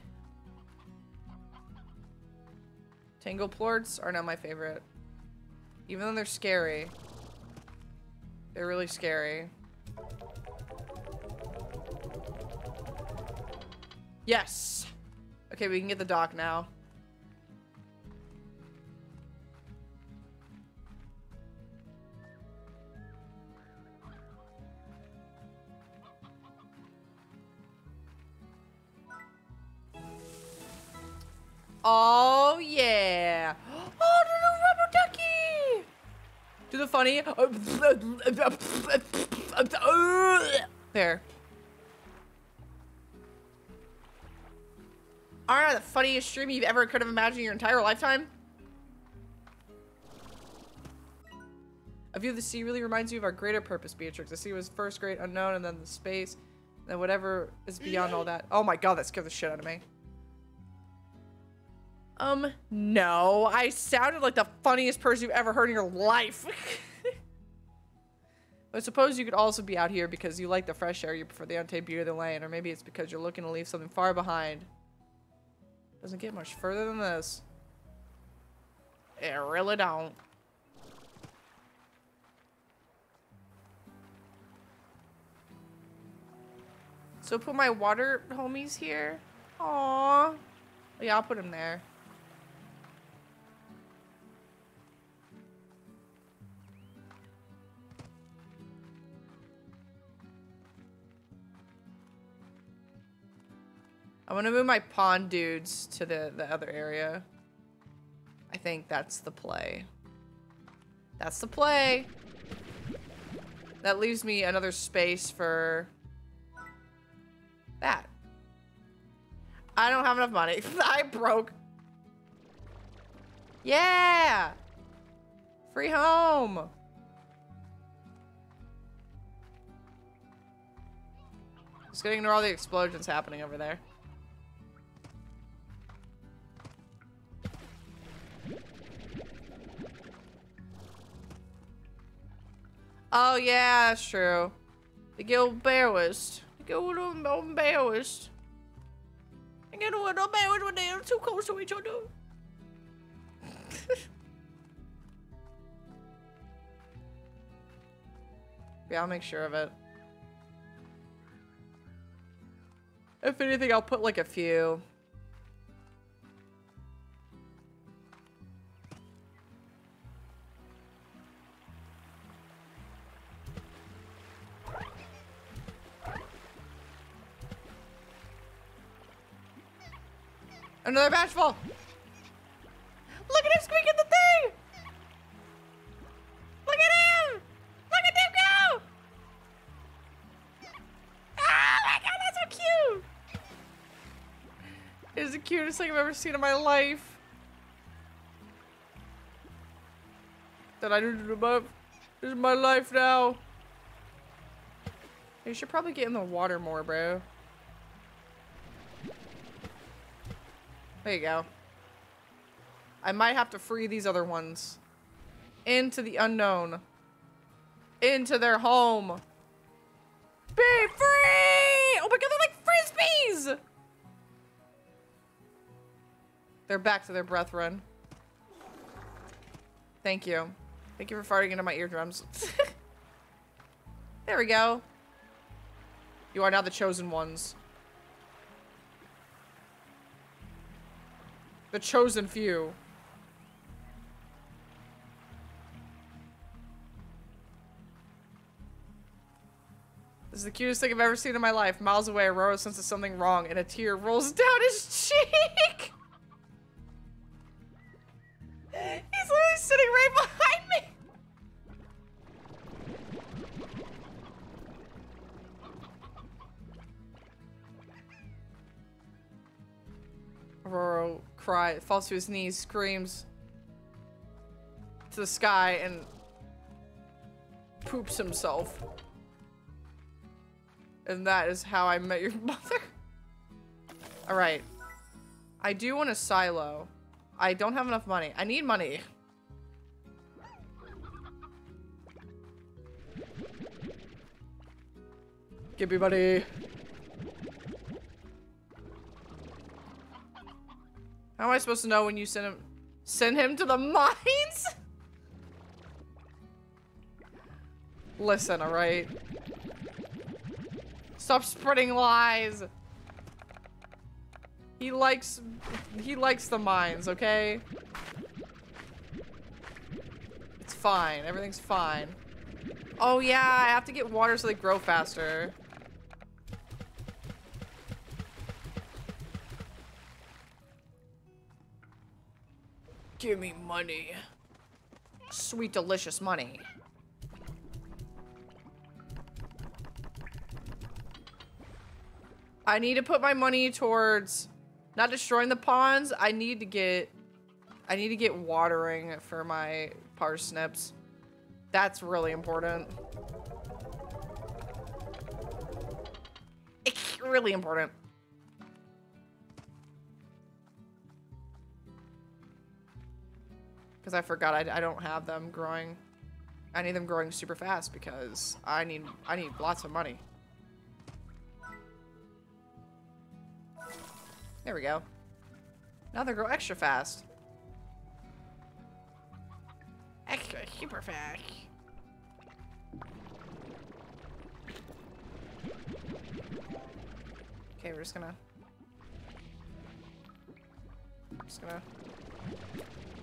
Tangle plorts are not my favorite. Even though they're scary. They're really scary. Yes! Okay, we can get the dock now. Oh, yeah. Oh, the little rubber ducky. Do the funny. There. Aren't I the funniest stream you've ever could have imagined in your entire lifetime? A view of the sea really reminds you of our greater purpose, Beatrix. The sea was first great unknown, and then the space, and then whatever is beyond all that. Oh my god, that scared the shit out of me. Um, no. I sounded like the funniest person you've ever heard in your life. I suppose you could also be out here because you like the fresh air, you prefer the untamed beauty of the land, or maybe it's because you're looking to leave something far behind. Doesn't get much further than this. It really don't. So put my water homies here. Aww. Yeah, I'll put them there. I'm gonna move my pawn dudes to the, the other area. I think that's the play. That's the play. That leaves me another space for that. I don't have enough money. I broke. Yeah! Free home! Just gonna ignore all the explosions happening over there. Oh yeah, that's true. The guild embarrassed. The guild embarrassed. I get a little embarrassed when they are too close to each other. yeah, I'll make sure of it. If anything, I'll put like a few. Another batch full. Look at him squeaking the thing. Look at him. Look at him go. Oh my god, that's so cute. It is the cutest thing I've ever seen in my life. That I to above. This is my life now. You should probably get in the water more, bro. There you go. I might have to free these other ones. Into the unknown. Into their home. Be free! Oh my god, they're like frisbees! They're back to their brethren. Thank you. Thank you for farting into my eardrums. there we go. You are now the chosen ones. The chosen few. This is the cutest thing I've ever seen in my life. Miles away, Aurora senses something wrong, and a tear rolls down his cheek. He's literally sitting right behind me. Aurora cry, falls to his knees, screams to the sky, and poops himself. And that is how I met your mother. Alright. I do want a silo. I don't have enough money. I need money. Give me money. How am I supposed to know when you send him send him to the mines? Listen, alright? Stop spreading lies. He likes he likes the mines, okay? It's fine. Everything's fine. Oh yeah, I have to get water so they grow faster. Give me money. Sweet, delicious money. I need to put my money towards not destroying the ponds. I need to get I need to get watering for my parsnips. That's really important. It's really important. Because I forgot I, I don't have them growing. I need them growing super fast because I need I need lots of money. There we go. Now they grow extra fast. Extra super fast. Okay, we're just gonna... Just gonna...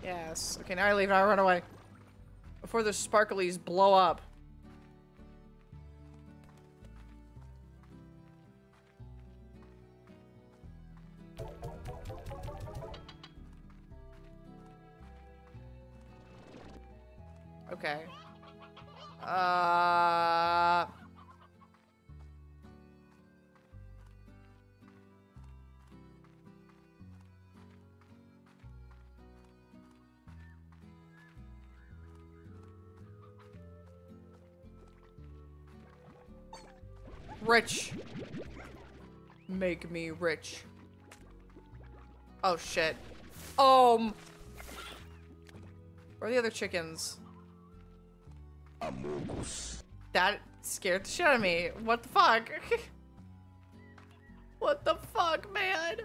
Yes. Okay, now I leave. Now I run away. Before the sparklies blow up. Okay. Uh... Rich. Make me rich. Oh shit. Um. Where are the other chickens? Amogus. That scared the shit out of me. What the fuck? what the fuck, man?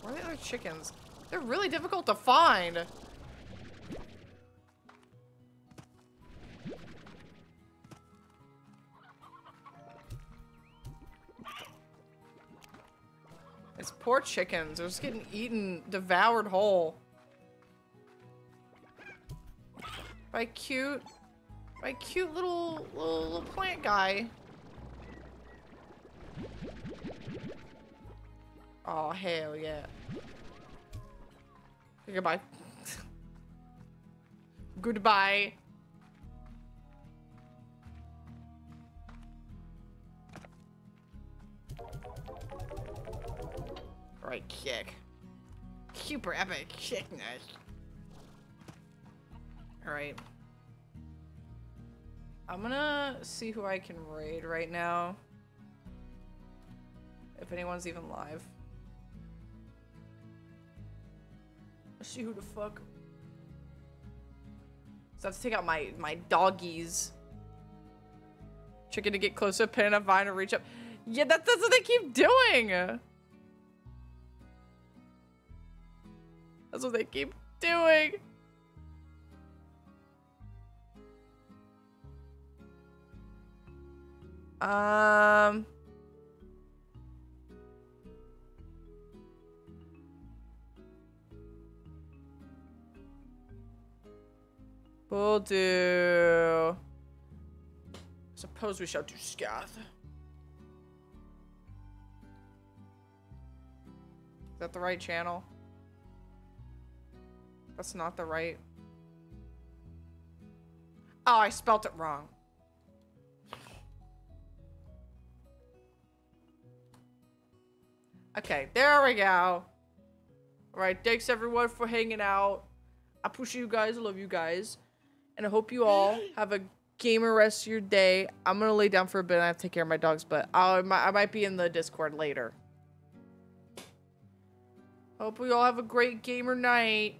Where are the other chickens? They're really difficult to find. It's poor chickens. They're just getting eaten, devoured whole. By cute, by cute little, little, little plant guy. Oh, hell yeah. Goodbye. Goodbye. Right kick. Super epic kickness. Alright. I'm gonna see who I can raid right now. If anyone's even live. See who the fuck. So I have to take out my, my doggies. Chicken to get closer, pin a vine to reach up. Yeah, that, that's what they keep doing. That's what they keep doing. Um. We'll do. Suppose we shall do Scath. Is that the right channel? That's not the right. Oh, I spelt it wrong. Okay, there we go. Alright, thanks everyone for hanging out. I appreciate you guys. I love you guys. And I hope you all have a gamer rest of your day. I'm gonna lay down for a bit. And I have to take care of my dogs, but I'll, I might be in the Discord later. Hope we all have a great gamer night.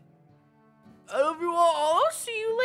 I love you all. I'll see you